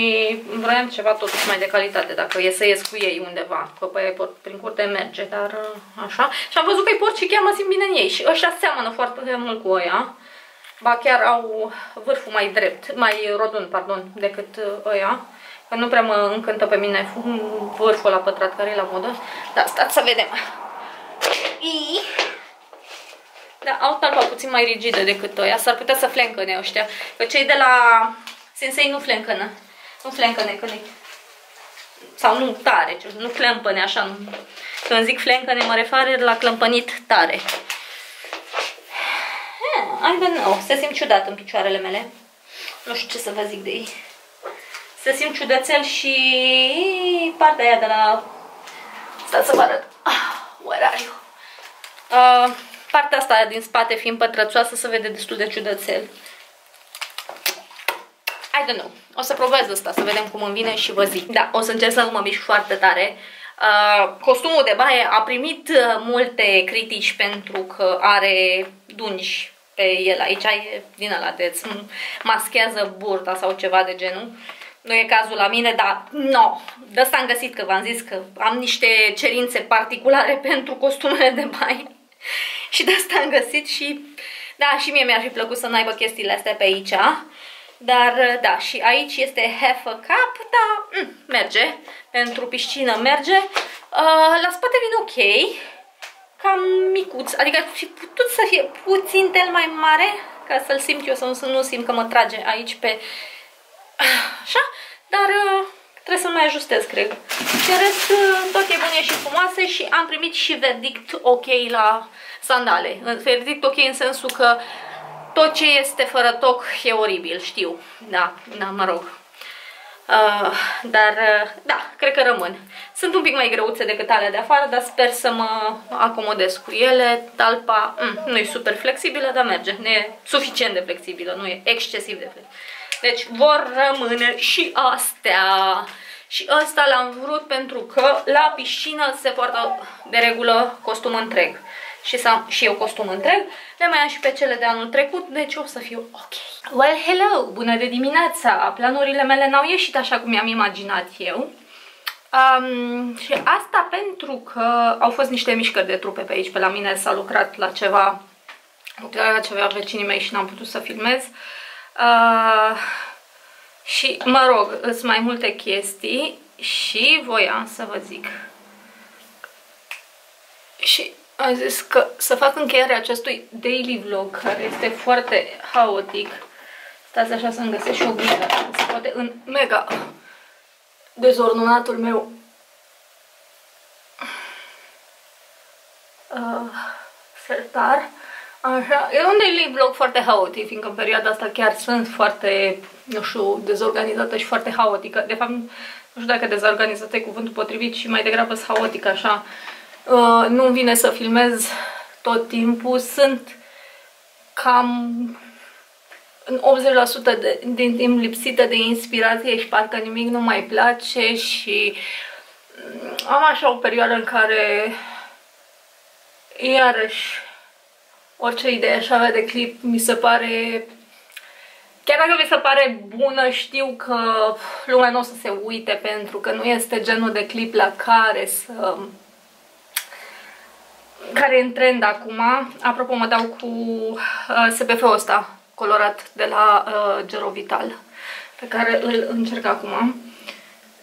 vreau ceva totuși mai de calitate, dacă e să ies cu ei undeva, că pe ei prin curte merge, dar uh, așa. Și am văzut că îi port și chiar mă simt bine în ei. Și ăștia seamănă foarte mult cu ăia. Ba chiar au vârful mai drept, mai rodund, pardon, decât uh, ăia. Că nu prea mă încântă pe mine vârful la pătrat care e la modă. Dar stați să vedem. I... Da, au talpa puțin mai rigidă decât ăia. S-ar putea să flencăne ăștia. Că cei de la Sensei nu flencănă. Nu flencăne când Sau nu tare, nu flempăne așa. Nu. Când zic flencăne mă refer la clămpănit tare. I don't know. Se simt ciudat în picioarele mele. Nu știu ce să vă zic de ei. Se simt ciudățel și partea aia de la... Stați să vă arăt. Ah, where are you? Uh, partea asta din spate fiind pătrățoasă se vede destul de ciudățel. I don't know. O să probez asta, să vedem cum îmi vine și vă zic. Da, o să încerc să nu mă mișc foarte tare. Uh, costumul de baie a primit uh, multe critici pentru că are dungi pe el. Aici e din ăla de îți maschează burta sau ceva de genul. Nu e cazul la mine, dar nu. No. De asta am găsit că v-am zis că am niște cerințe particulare pentru costumele de baie. și de asta am găsit și da, și mie mi-ar fi plăcut să n-aibă chestiile astea pe aici. Dar da, și aici este half a cup, da, mm, merge. Pentru piscină merge. Uh, la spate vine ok cam micuț, adică ar fi putut să fie puțin tel mai mare, ca să-l simt eu, să nu, să nu simt că mă trage aici pe... Așa, dar uh, trebuie să mai ajustez, cred. De rest, uh, tot e bune și frumoase și am primit și verdict ok la sandale. Verdict ok în sensul că tot ce este fără toc e oribil, știu. Da, da, mă rog. Uh, dar, uh, da, cred că rămân. Sunt un pic mai greuțe decât alea de afară, dar sper să mă acomodez cu ele. Talpa mm, nu e super flexibilă, dar merge. Nu e suficient de flexibilă, nu e excesiv de flexibilă. Deci vor rămâne și astea. Și ăsta l-am vrut pentru că la piscină se poartă de regulă costum întreg. Și, am, și eu costum întreg. Le mai am și pe cele de anul trecut, deci o să fiu ok. Well, hello! Bună de dimineața! Planurile mele n-au ieșit așa cum mi-am imaginat eu. Um, și asta pentru că au fost niște mișcări de trupe pe aici, pe la mine s-a lucrat la ceva, lucrat la ceva vecinii mei și n-am putut să filmez. Uh, Și, mă rog, sunt mai multe chestii și voiam să vă zic. Și am zis că să fac încheierea acestui daily vlog, care este foarte haotic. Stați așa să-mi găsesc și o grijă, se poate în mega dezordonatul meu uh, sertar. Așa, e un daily vlog foarte haotic, fiindcă în perioada asta chiar sunt foarte, nu știu, dezorganizată și foarte haotică. De fapt, nu știu dacă dezorganizată e cuvântul potrivit și mai degrabă sunt haotică, așa. Uh, nu-mi vine să filmez tot timpul. Sunt cam în 80% de, din timp lipsită de inspirație și parcă nimic nu mai place și mm, am așa o perioadă în care iarăși orice idee aș avea de clip mi se pare chiar dacă mi se pare bună știu că lumea nu o să se uite pentru că nu este genul de clip la care să care e în trend acum. Apropo, mă dau cu uh, SPF-ul ăsta colorat de la uh, Gerovital pe care îl încerc acum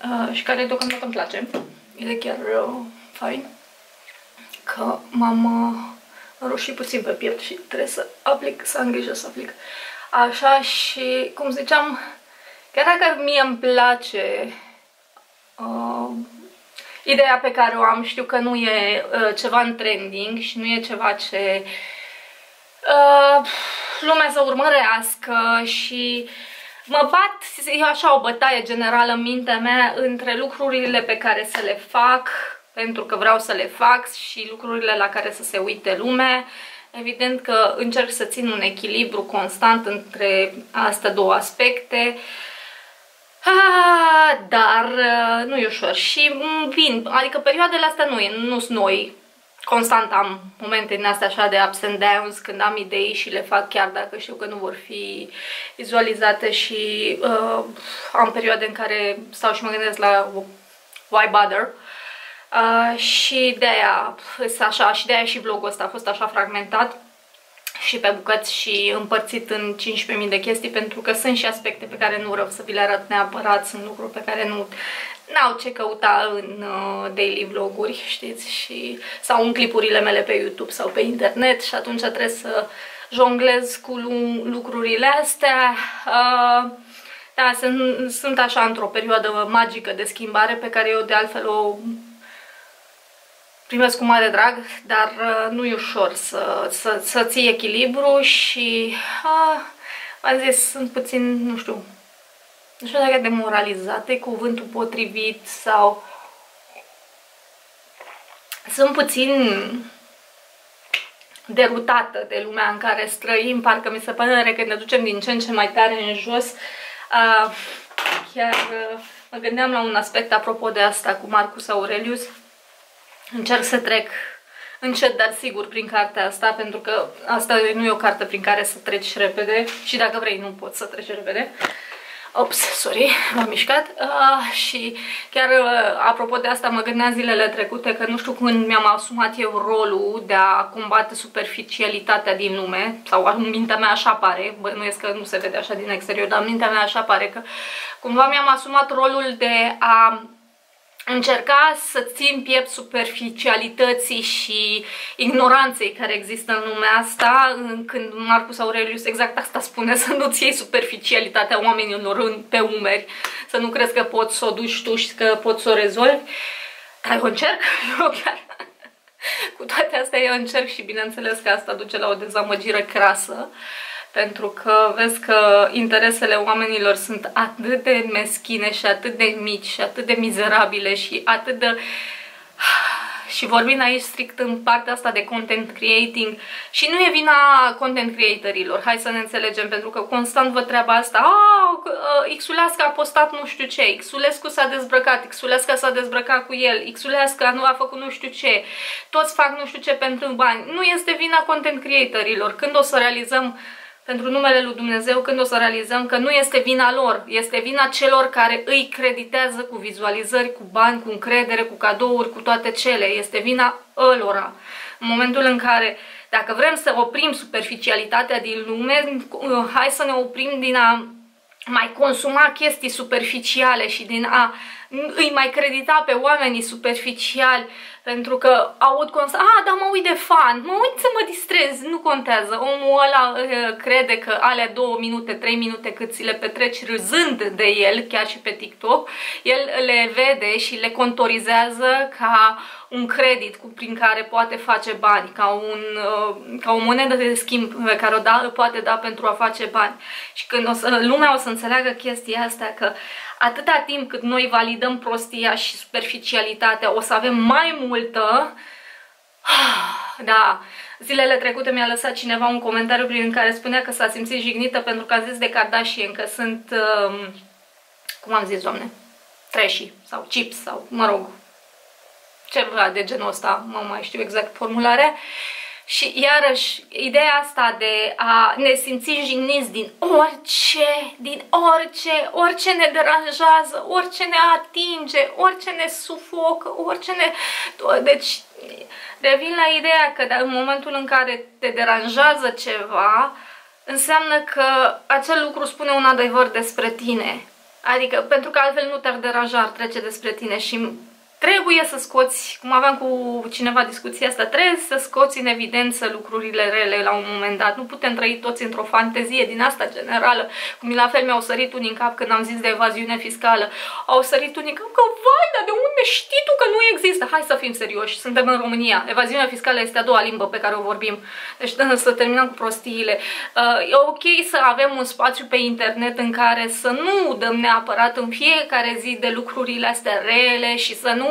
uh, și care deocamdată îmi place. E chiar uh, fain că m-am uh, rușit puțin pe piept și trebuie să aplic, să am grijă să aplic. Așa și, cum ziceam, chiar dacă mie îmi place uh, ideea pe care o am, știu că nu e uh, ceva în trending și nu e ceva ce uh, lumea să urmărească și mă bat, e așa o bătaie generală în mintea mea între lucrurile pe care să le fac pentru că vreau să le fac și lucrurile la care să se uite lumea. Evident că încerc să țin un echilibru constant între astea două aspecte. Ah, dar uh, nu e ușor. Și vin, adică perioadele astea nu, e, nu sunt noi, constant am momente din astea așa de ups and downs când am idei și le fac chiar dacă știu că nu vor fi vizualizate și uh, am perioade în care stau și mă gândesc la why bother. Uh, și de aia așa și de aia și vlogul ăsta a fost așa fragmentat și pe bucăți și împărțit în 15.000 de chestii pentru că sunt și aspecte pe care nu vreau să vi le arăt neapărat, sunt lucruri pe care nu n-au ce căuta în uh, daily vloguri, știți, și, sau în clipurile mele pe YouTube sau pe internet și atunci trebuie să jonglez cu lucrurile astea. Uh, da, sunt, sunt așa într-o perioadă magică de schimbare pe care eu de altfel o primesc cu mare drag, dar uh, nu e ușor să, să, să ții echilibru și uh, am zis, sunt puțin, nu știu, nu știu dacă demoralizate, cuvântul potrivit sau sunt puțin derutată de lumea în care străim, parcă mi se pare că ne ducem din ce în ce mai tare în jos. Uh, chiar uh, mă gândeam la un aspect apropo de asta cu Marcus Aurelius. Încerc să trec încet, dar sigur, prin cartea asta, pentru că asta nu e o carte prin care să treci repede și dacă vrei nu poți să treci repede. Ops, sorry, m-am mișcat. Uh, și chiar uh, apropo de asta mă gândeam zilele trecute că nu știu când mi-am asumat eu rolul de a combate superficialitatea din lume, sau în mintea mea așa pare, bănuiesc că nu se vede așa din exterior, dar în mintea mea așa pare că cumva mi-am asumat rolul de a încerca să țin piept superficialității și ignoranței care există în lumea asta, când Marcus Aurelius exact asta spune, să nu-ți iei superficialitatea oamenilor pe umeri, să nu crezi că poți să o duci tu și că poți să o rezolvi. Dar eu încerc, eu chiar cu toate astea eu încerc și bineînțeles că asta duce la o dezamăgire crasă pentru că vezi că interesele oamenilor sunt atât de meschine și atât de mici și atât de mizerabile și atât de... Și vorbim aici strict în partea asta de content creating și nu e vina content creatorilor, hai să ne înțelegem, pentru că constant vă treaba asta, a, Xulescu a postat nu știu ce, Xulescu s-a dezbrăcat, Xulescu s-a dezbrăcat cu el, Xulescu nu a făcut nu știu ce, toți fac nu știu ce pentru bani. Nu este vina content creatorilor. Când o să realizăm uh, pentru numele lui Dumnezeu când o să realizăm că nu este vina lor, este vina celor care îi creditează cu vizualizări, cu bani, cu încredere, cu cadouri, cu toate cele. Este vina ălora. În momentul în care, dacă vrem să oprim superficialitatea din lume, hai să ne oprim din a mai consuma chestii superficiale și din a îi mai credita pe oamenii superficiali pentru că aud constant, a, dar mă uit de fan, mă uit să mă distrez, nu contează. Omul ăla uh, crede că alea două minute, trei minute cât ți le petreci râzând de el, chiar și pe TikTok, el le vede și le contorizează ca un credit cu, prin care poate face bani, ca, un, uh, ca o monedă de schimb pe care o da, poate da pentru a face bani. Și când o să, lumea o să înțeleagă chestia asta, că atâta timp cât noi validăm prostia și superficialitatea, o să avem mai multă... Da, zilele trecute mi-a lăsat cineva un comentariu prin care spunea că s-a simțit jignită pentru că a zis de Kardashian că sunt, um, cum am zis, doamne, trashy sau chips sau, mă rog, ceva de genul ăsta, nu mai știu exact formularea. Și iarăși, ideea asta de a ne simți jigniți din orice, din orice, orice ne deranjează, orice ne atinge, orice ne sufocă, orice ne... Deci, revin la ideea că în momentul în care te deranjează ceva, înseamnă că acel lucru spune un adevăr despre tine. Adică, pentru că altfel nu te-ar deranja, ar trece despre tine și trebuie să scoți, cum aveam cu cineva discuția asta, trebuie să scoți în evidență lucrurile rele la un moment dat. Nu putem trăi toți într-o fantezie din asta generală. Cum la fel mi-au sărit unii în cap când am zis de evaziune fiscală. Au sărit unii în cap că, vai, dar de unde știi tu că nu există? Hai să fim serioși, suntem în România. Evaziunea fiscală este a doua limbă pe care o vorbim. Deci să terminăm cu prostiile. Uh, e ok să avem un spațiu pe internet în care să nu dăm neapărat în fiecare zi de lucrurile astea rele și să nu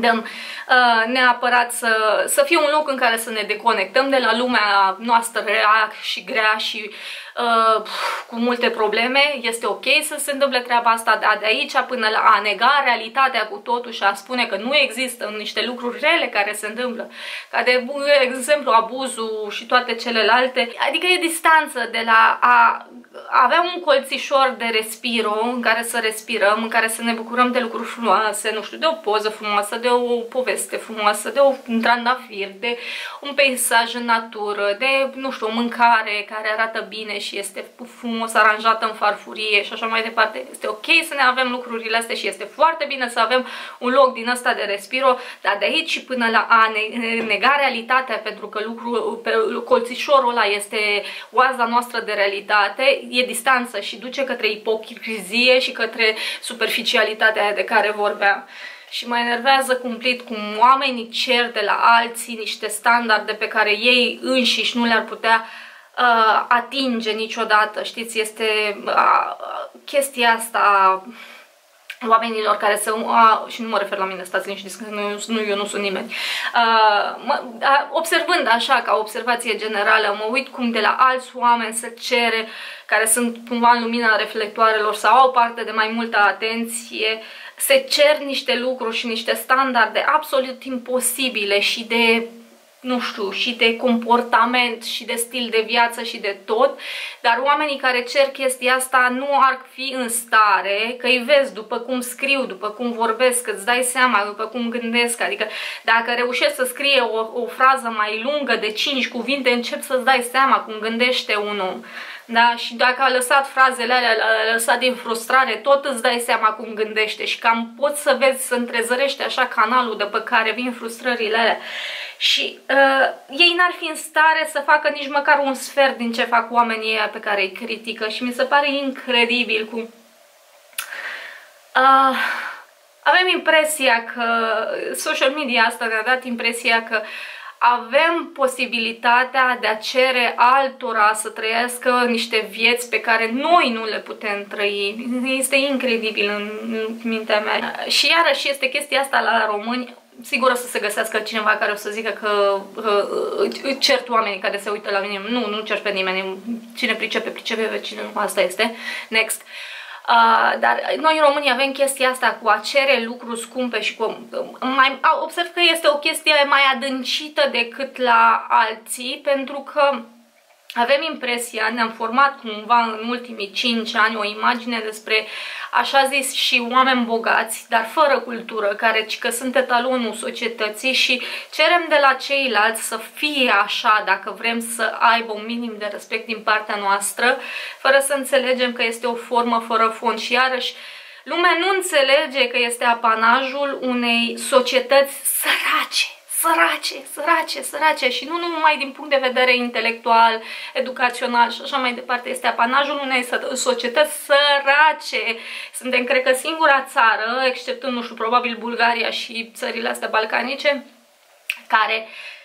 dăm uh, neapărat să, să fie un loc în care să ne deconectăm de la lumea noastră rea și grea și uh, cu multe probleme. Este ok să se întâmple treaba asta, dar de aici până la a nega realitatea cu totul și a spune că nu există niște lucruri rele care se întâmplă, ca de exemplu abuzul și toate celelalte, adică e distanță de la a avea un colțișor de respiro în care să respirăm, în care să ne bucurăm de lucruri frumoase, nu știu, de o poză frumoasă, de o poveste frumoasă, de un trandafir, de un peisaj în natură, de, nu știu, o mâncare care arată bine și este frumos aranjată în farfurie și așa mai departe. Este ok să ne avem lucrurile astea și este foarte bine să avem un loc din ăsta de respiro, dar de aici și până la a nega realitatea pentru că lucru, pe, colțișorul ăla este oaza noastră de realitate, e distanță și duce către ipocrizie și către superficialitatea de care vorbeam. Și mă enervează cumplit cum oamenii cer de la alții niște standarde pe care ei înșiși nu le-ar putea uh, atinge niciodată. Știți, este uh, chestia asta oamenilor care să... A, și nu mă refer la mine, stați liniștiți, că nu, nu, eu nu sunt nimeni. A, mă, a, observând așa, ca observație generală, mă uit cum de la alți oameni se cere, care sunt cumva în lumina reflectoarelor sau au parte de mai multă atenție, se cer niște lucruri și niște standarde absolut imposibile și de nu știu, și de comportament și de stil de viață și de tot, dar oamenii care cer chestia asta nu ar fi în stare, că îi vezi după cum scriu, după cum vorbesc, îți dai seama, după cum gândesc, adică dacă reușești să scrie o, o frază mai lungă de 5 cuvinte, încep să-ți dai seama cum gândește un om. Da? Și dacă a lăsat frazele alea, a lăsat din frustrare, tot îți dai seama cum gândește și cam poți să vezi, să întrezărește așa canalul de pe care vin frustrările alea. Și uh, ei n-ar fi în stare să facă nici măcar un sfert din ce fac oamenii ăia pe care îi critică și mi se pare incredibil cum... Uh, avem impresia că social media asta ne-a dat impresia că avem posibilitatea de a cere altora să trăiască niște vieți pe care noi nu le putem trăi. Este incredibil în mintea mea. Și iarăși este chestia asta la români, sigur o să se găsească cineva care o să zică că uh, cert oamenii care se uită la mine. Nu, nu cer pe nimeni. Cine pricepe, pricepe, cine nu, asta este. Next. Uh, dar noi în România avem chestia asta cu a cere lucruri scumpe și cu... Mai, observ că este o chestie mai adâncită decât la alții pentru că avem impresia, ne-am format cumva în ultimii 5 ani o imagine despre așa zis și oameni bogați, dar fără cultură, care că sunt etalonul societății și cerem de la ceilalți să fie așa dacă vrem să aibă un minim de respect din partea noastră, fără să înțelegem că este o formă fără fond. Și iarăși lumea nu înțelege că este apanajul unei societăți sărace, sărace, sărace, sărace și nu numai din punct de vedere intelectual, educațional și așa mai departe. Este apanajul unei societăți sărace. Suntem, cred că, singura țară, exceptând, nu știu, probabil Bulgaria și țările astea balcanice, care uh,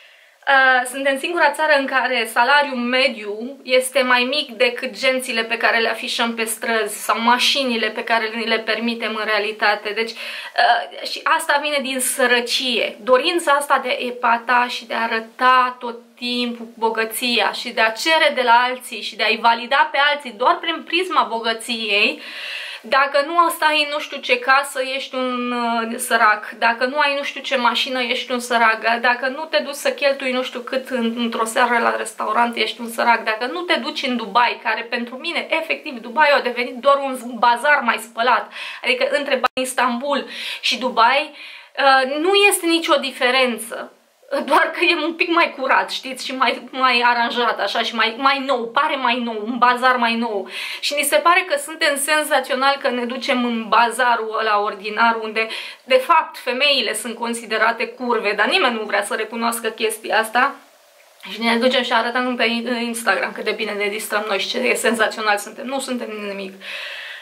Uh, suntem singura țară în care salariul mediu este mai mic decât gențile pe care le afișăm pe străzi sau mașinile pe care le permitem în realitate. Deci, uh, și asta vine din sărăcie. Dorința asta de a epata și de a arăta tot timpul bogăția și de a cere de la alții și de a-i valida pe alții doar prin prisma bogăției, uh, dacă nu stai nu știu ce casă, ești un uh, sărac. Dacă nu ai nu știu ce mașină, ești un sărac. Dacă nu te duci să cheltui nu știu cât într-o seară la restaurant, ești un sărac. Dacă nu te duci în Dubai, care pentru mine, efectiv, Dubai a devenit doar un bazar mai spălat. Adică între Istanbul și Dubai uh, nu este nicio diferență doar că e un pic mai curat, știți, și mai, mai aranjat, așa, și mai, mai nou, pare mai nou, un bazar mai nou. Și ni se pare că suntem senzaționali că ne ducem în bazarul ăla ordinar, unde, de fapt, femeile sunt considerate curve, dar nimeni nu vrea să recunoască chestia asta. Și ne ducem și arătăm pe Instagram cât de bine ne distrăm noi și ce senzațional suntem. Nu suntem nimic. Uh,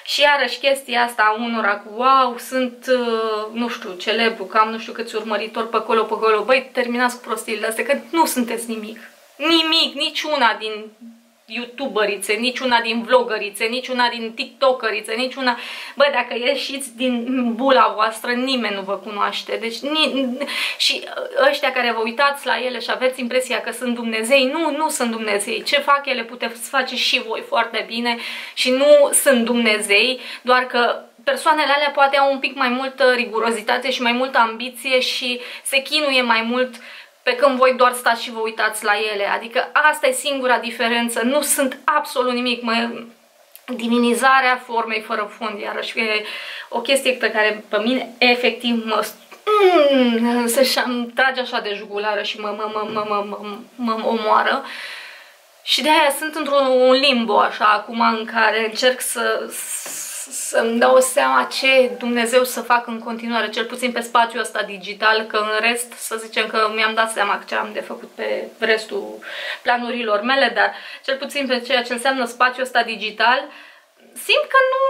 și iarăși chestia asta unora cu wow, sunt, uh, nu știu, celebru, că am nu știu câți urmăritori pe acolo, pe acolo. Băi, terminați cu prostiile astea, că nu sunteți nimic. Nimic, niciuna din youtuberițe, niciuna din vlogărițe, niciuna din tiktokerițe, niciuna... Bă, dacă ieșiți din bula voastră, nimeni nu vă cunoaște. Deci, ni... și ăștia care vă uitați la ele și aveți impresia că sunt Dumnezei, nu, nu sunt Dumnezei. Ce fac ele puteți face și voi foarte bine și nu sunt Dumnezei, doar că persoanele alea poate au un pic mai multă rigurozitate și mai multă ambiție și se chinuie mai mult pe când voi doar stați și vă uitați la ele. Adică asta e singura diferență, nu sunt absolut nimic. Mă, divinizarea formei fără fond, iarăși e o chestie pe care pe mine efectiv mă mm, să-și trage așa de jugulară și mă, mă, mă, mă, mă, mă, mă omoară. Și de aia sunt într-un limbo așa acum în care încerc să, să-mi dau seama ce Dumnezeu să fac în continuare, cel puțin pe spațiul ăsta digital, că în rest să zicem că mi-am dat seama ce am de făcut pe restul planurilor mele, dar cel puțin pe ceea ce înseamnă spațiul ăsta digital, simt că nu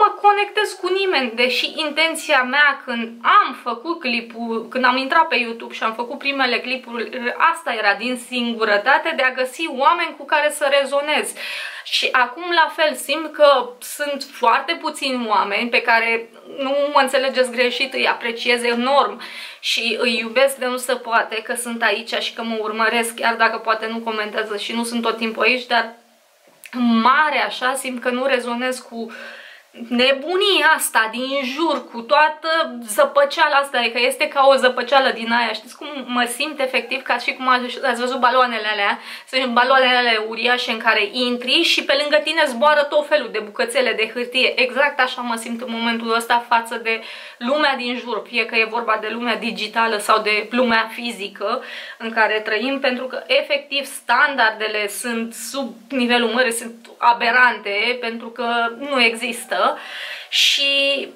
mă conectez cu nimeni, deși intenția mea când am făcut clipul, când am intrat pe YouTube și am făcut primele clipuri, asta era din singurătate de a găsi oameni cu care să rezonez. Și acum la fel simt că sunt foarte puțini oameni pe care nu mă înțelegeți greșit, îi apreciez enorm și îi iubesc de nu se poate că sunt aici și că mă urmăresc, chiar dacă poate nu comentează și nu sunt tot timpul aici, dar mare așa, simt că nu rezonez cu nebunia asta din jur, cu toată zăpăceala asta, adică este ca o zăpăceală din aia, știți cum mă simt efectiv ca și cum ați văzut baloanele alea, sunt baloanele alea uriașe în care intri și pe lângă tine zboară tot felul de bucățele de hârtie, exact așa mă simt în momentul ăsta față de lumea din jur, fie că e vorba de lumea digitală sau de lumea fizică în care trăim, pentru că efectiv standardele sunt sub nivelul mării, sunt aberante, pentru că nu există și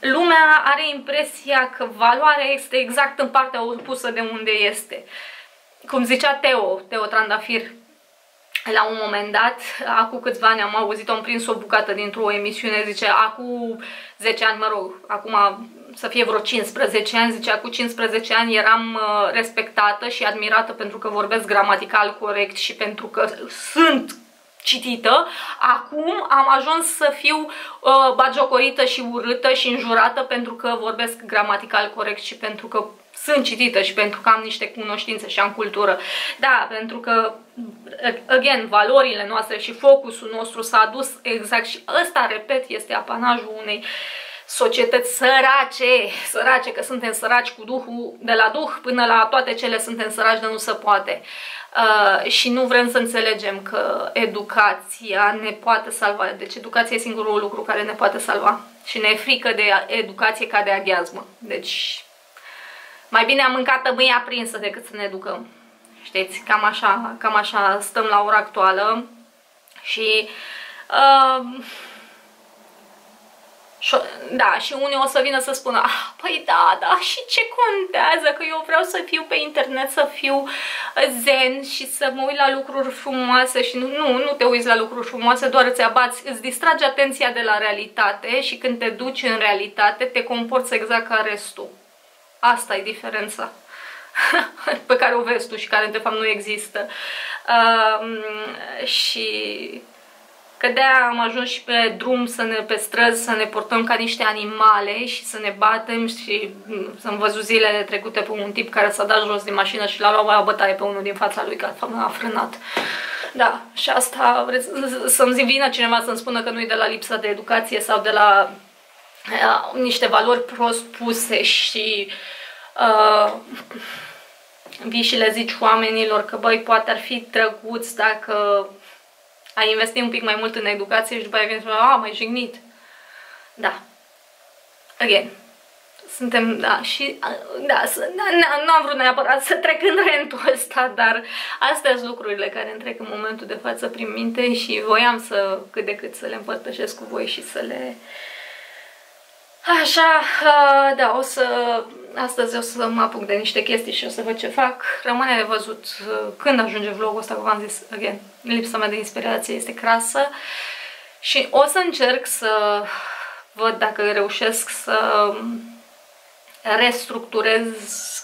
lumea are impresia că valoarea este exact în partea opusă de unde este. Cum zicea Teo, Teo Trandafir, la un moment dat, acum câțiva ani am auzit-o, am prins o bucată dintr-o emisiune, zice, acum 10 ani, mă rog, acum să fie vreo 15 ani, zice, acum 15 ani eram uh, respectată și admirată pentru că vorbesc gramatical corect și pentru că sunt citită, acum am ajuns să fiu uh, bagiocorită și urâtă și înjurată pentru că vorbesc gramatical corect și pentru că sunt citită și pentru că am niște cunoștințe și am cultură. Da, pentru că, again, valorile noastre și focusul nostru s-a dus exact și ăsta, repet, este apanajul unei societăți sărace, sărace, că suntem săraci cu Duhul, de la Duh până la toate cele suntem săraci de nu se poate. Uh, și nu vrem să înțelegem că educația ne poate salva. Deci educația e singurul lucru care ne poate salva. Și ne e frică de educație ca de aghiazmă. Deci mai bine am mâncat tămâia aprinsă decât să ne educăm. Știți, cam așa, cam așa stăm la ora actuală. Și uh, da, și unii o să vină să spună, ah, păi da, da, și ce contează că eu vreau să fiu pe internet, să fiu uh, zen și să mă uit la lucruri frumoase și nu, nu, nu te uiți la lucruri frumoase, doar îți abați, îți distragi atenția de la realitate și când te duci în realitate te comporți exact ca restul. Asta e diferența pe care o vezi tu și care de fapt nu există. Uh, și Că de am ajuns și pe drum, să ne, pe străzi, să ne portăm ca niște animale și să ne batem și mm, să-mi văzut zilele trecute pe un tip care s-a dat jos din mașină și l-a luat la bătaie pe unul din fața lui, că a frânat. Da, și asta să-mi zi vină cineva să-mi spună că nu e de la lipsa de educație sau de la uh, niște valori prost puse și uh, vii și le zici oamenilor că băi, poate ar fi drăguț dacă a investi un pic mai mult în educație și după aia vine a, mai jignit. Da. Again. Suntem, da, și, da, da nu am vrut neapărat să trec în rentul ăsta, dar astea sunt lucrurile care îmi trec în momentul de față prin minte și voiam să, cât de cât, să le împărtășesc cu voi și să le... Așa, da, o să astăzi o să mă apuc de niște chestii și o să văd ce fac. Rămâne de văzut uh, când ajunge vlogul ăsta, cum am zis, again, lipsa mea de inspirație este crasă. Și o să încerc să văd dacă reușesc să restructurez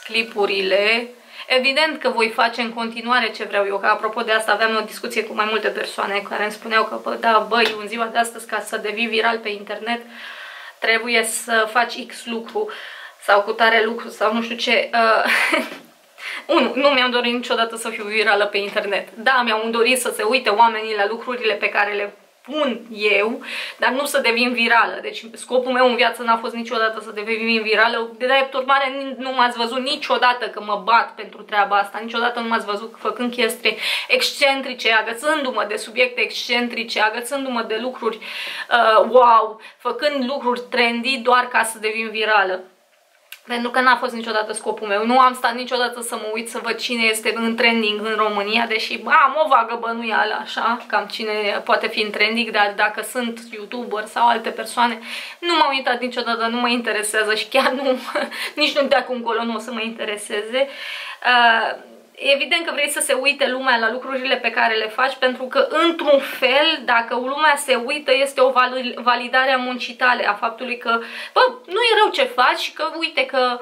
clipurile. Evident că voi face în continuare ce vreau eu, că apropo de asta aveam o discuție cu mai multe persoane care îmi spuneau că, bă, da, băi, în ziua de astăzi, ca să devii viral pe internet, trebuie să faci X lucru sau cu tare lucru sau nu știu ce. Uh, Unu, nu mi-am dorit niciodată să fiu virală pe internet. Da, mi-am dorit să se uite oamenii la lucrurile pe care le pun eu, dar nu să devin virală. Deci scopul meu în viață n-a fost niciodată să devin virală. De drept urmare nu m-ați văzut niciodată că mă bat pentru treaba asta. Niciodată nu m-ați văzut făcând chestii excentrice, agățându-mă de subiecte excentrice, agățându-mă de lucruri uh, wow, făcând lucruri trendy doar ca să devin virală. Pentru că n-a fost niciodată scopul meu. Nu am stat niciodată să mă uit să văd cine este în trending în România, deși am o vagă bănuială așa, cam cine poate fi în trending, dar dacă sunt youtuber sau alte persoane, nu m-am uitat niciodată, nu mă interesează și chiar nu, nici nu de acum încolo nu o să mă intereseze. Uh, evident că vrei să se uite lumea la lucrurile pe care le faci, pentru că, într-un fel, dacă lumea se uită, este o validare a muncii tale, a faptului că, bă, nu e rău ce faci și că, uite, că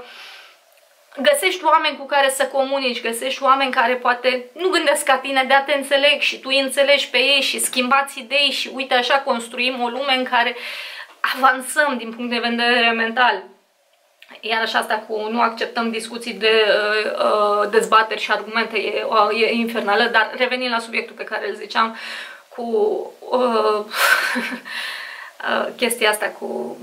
găsești oameni cu care să comunici, găsești oameni care poate nu gândesc ca tine, de a te înțeleg și tu îi înțelegi pe ei și schimbați idei și uite așa construim o lume în care avansăm din punct de vedere mental. Iarăși asta cu nu acceptăm discuții de uh, uh dezbateri și argumente e, uh, e infernală, dar revenind la subiectul pe care îl ziceam cu uh, uh, chestia asta cu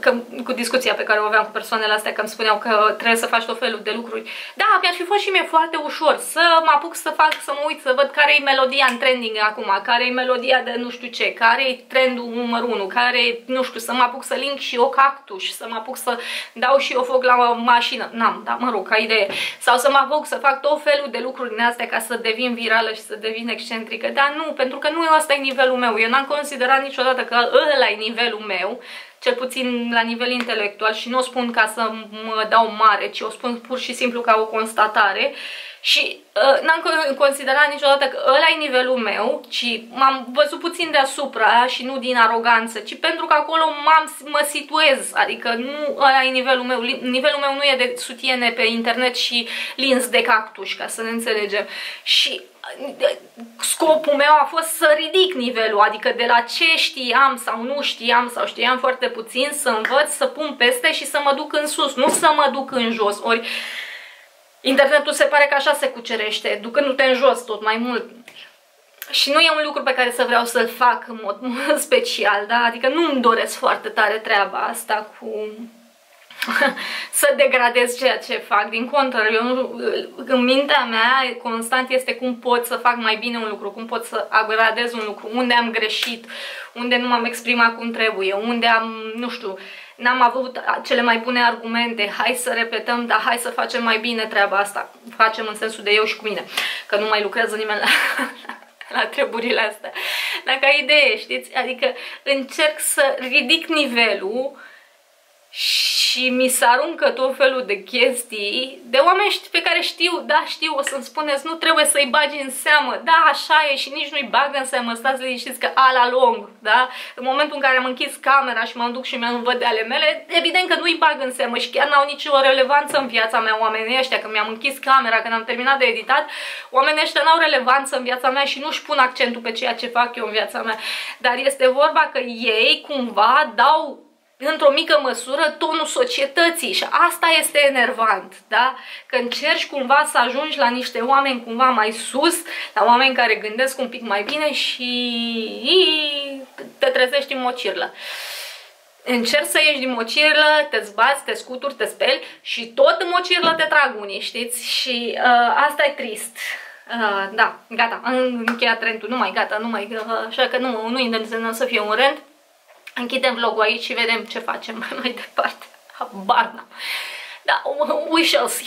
că, cu discuția pe care o aveam cu persoanele astea, că îmi spuneau că trebuie să faci tot felul de lucruri. Da, mi-ar fi fost și mie foarte ușor să mă apuc să fac, să mă uit, să văd care e melodia în trending acum, care e melodia de nu știu ce, care e trendul numărul 1, care nu știu, să mă apuc să link și o cactus, să mă apuc să dau și o foc la mașină. N-am, da, mă rog, ca idee. Sau să mă apuc să fac tot felul de lucruri din astea ca să devin virală și să devin excentrică. Dar nu, pentru că nu ăsta e nivelul meu. Eu n-am considerat niciodată că ăla e nivelul meu cel puțin la nivel intelectual și nu o spun ca să mă dau mare, ci o spun pur și simplu ca o constatare și uh, n-am considerat niciodată că ăla e nivelul meu, ci m-am văzut puțin deasupra și nu din aroganță, ci pentru că acolo mă situez, adică nu ăla e nivelul meu. Nivelul meu nu e de sutiene pe internet și lins de cactus, ca să ne înțelegem. Și scopul meu a fost să ridic nivelul, adică de la ce știam sau nu știam sau știam foarte puțin, să învăț, să pun peste și să mă duc în sus, nu să mă duc în jos. Ori internetul se pare că așa se cucerește, ducându-te în jos tot mai mult. și nu e un lucru pe care să vreau să-l fac în mod special, da? Adică nu îmi doresc foarte tare treaba asta cu să degradez ceea ce fac. Din contră, eu nu, în mintea mea constant este cum pot să fac mai bine un lucru, cum pot să agradez un lucru, unde am greșit, unde nu m-am exprimat cum trebuie, unde am, nu știu, n-am avut cele mai bune argumente, hai să repetăm, dar hai să facem mai bine treaba asta. Facem în sensul de eu și cu mine, că nu mai lucrează nimeni la, la treburile astea. Dacă idee, știți? Adică încerc să ridic nivelul și mi se aruncă tot felul de chestii de oameni pe care știu, da, știu, o să-mi spuneți, nu trebuie să-i bagi în seamă, da, așa e și nici nu-i bag în seamă, stați liniștiți că ala lung, da? În momentul în care am închis camera și mă duc și mi-am văd de ale mele, evident că nu-i bag în seamă și chiar n-au nicio relevanță în viața mea oamenii ăștia, că mi-am închis camera, când am terminat de editat, oamenii ăștia n-au relevanță în viața mea și nu-și pun accentul pe ceea ce fac eu în viața mea, dar este vorba că ei cumva dau într-o mică măsură tonul societății și asta este enervant, da? Că încerci cumva să ajungi la niște oameni cumva mai sus, la oameni care gândesc un pic mai bine și te trezești în mocirlă. Încerci să ieși din mocirlă, te zbați, te scuturi, te speli și tot în mocirlă te trag unii, știți? Și uh, asta e trist. Uh, da, gata, am încheiat rentul, nu mai gata, nu mai, uh, așa că nu, nu intenționăm să fie un rent. Închidem vlogul aici și vedem ce facem mai departe. Habar n-am. Da, we shall see.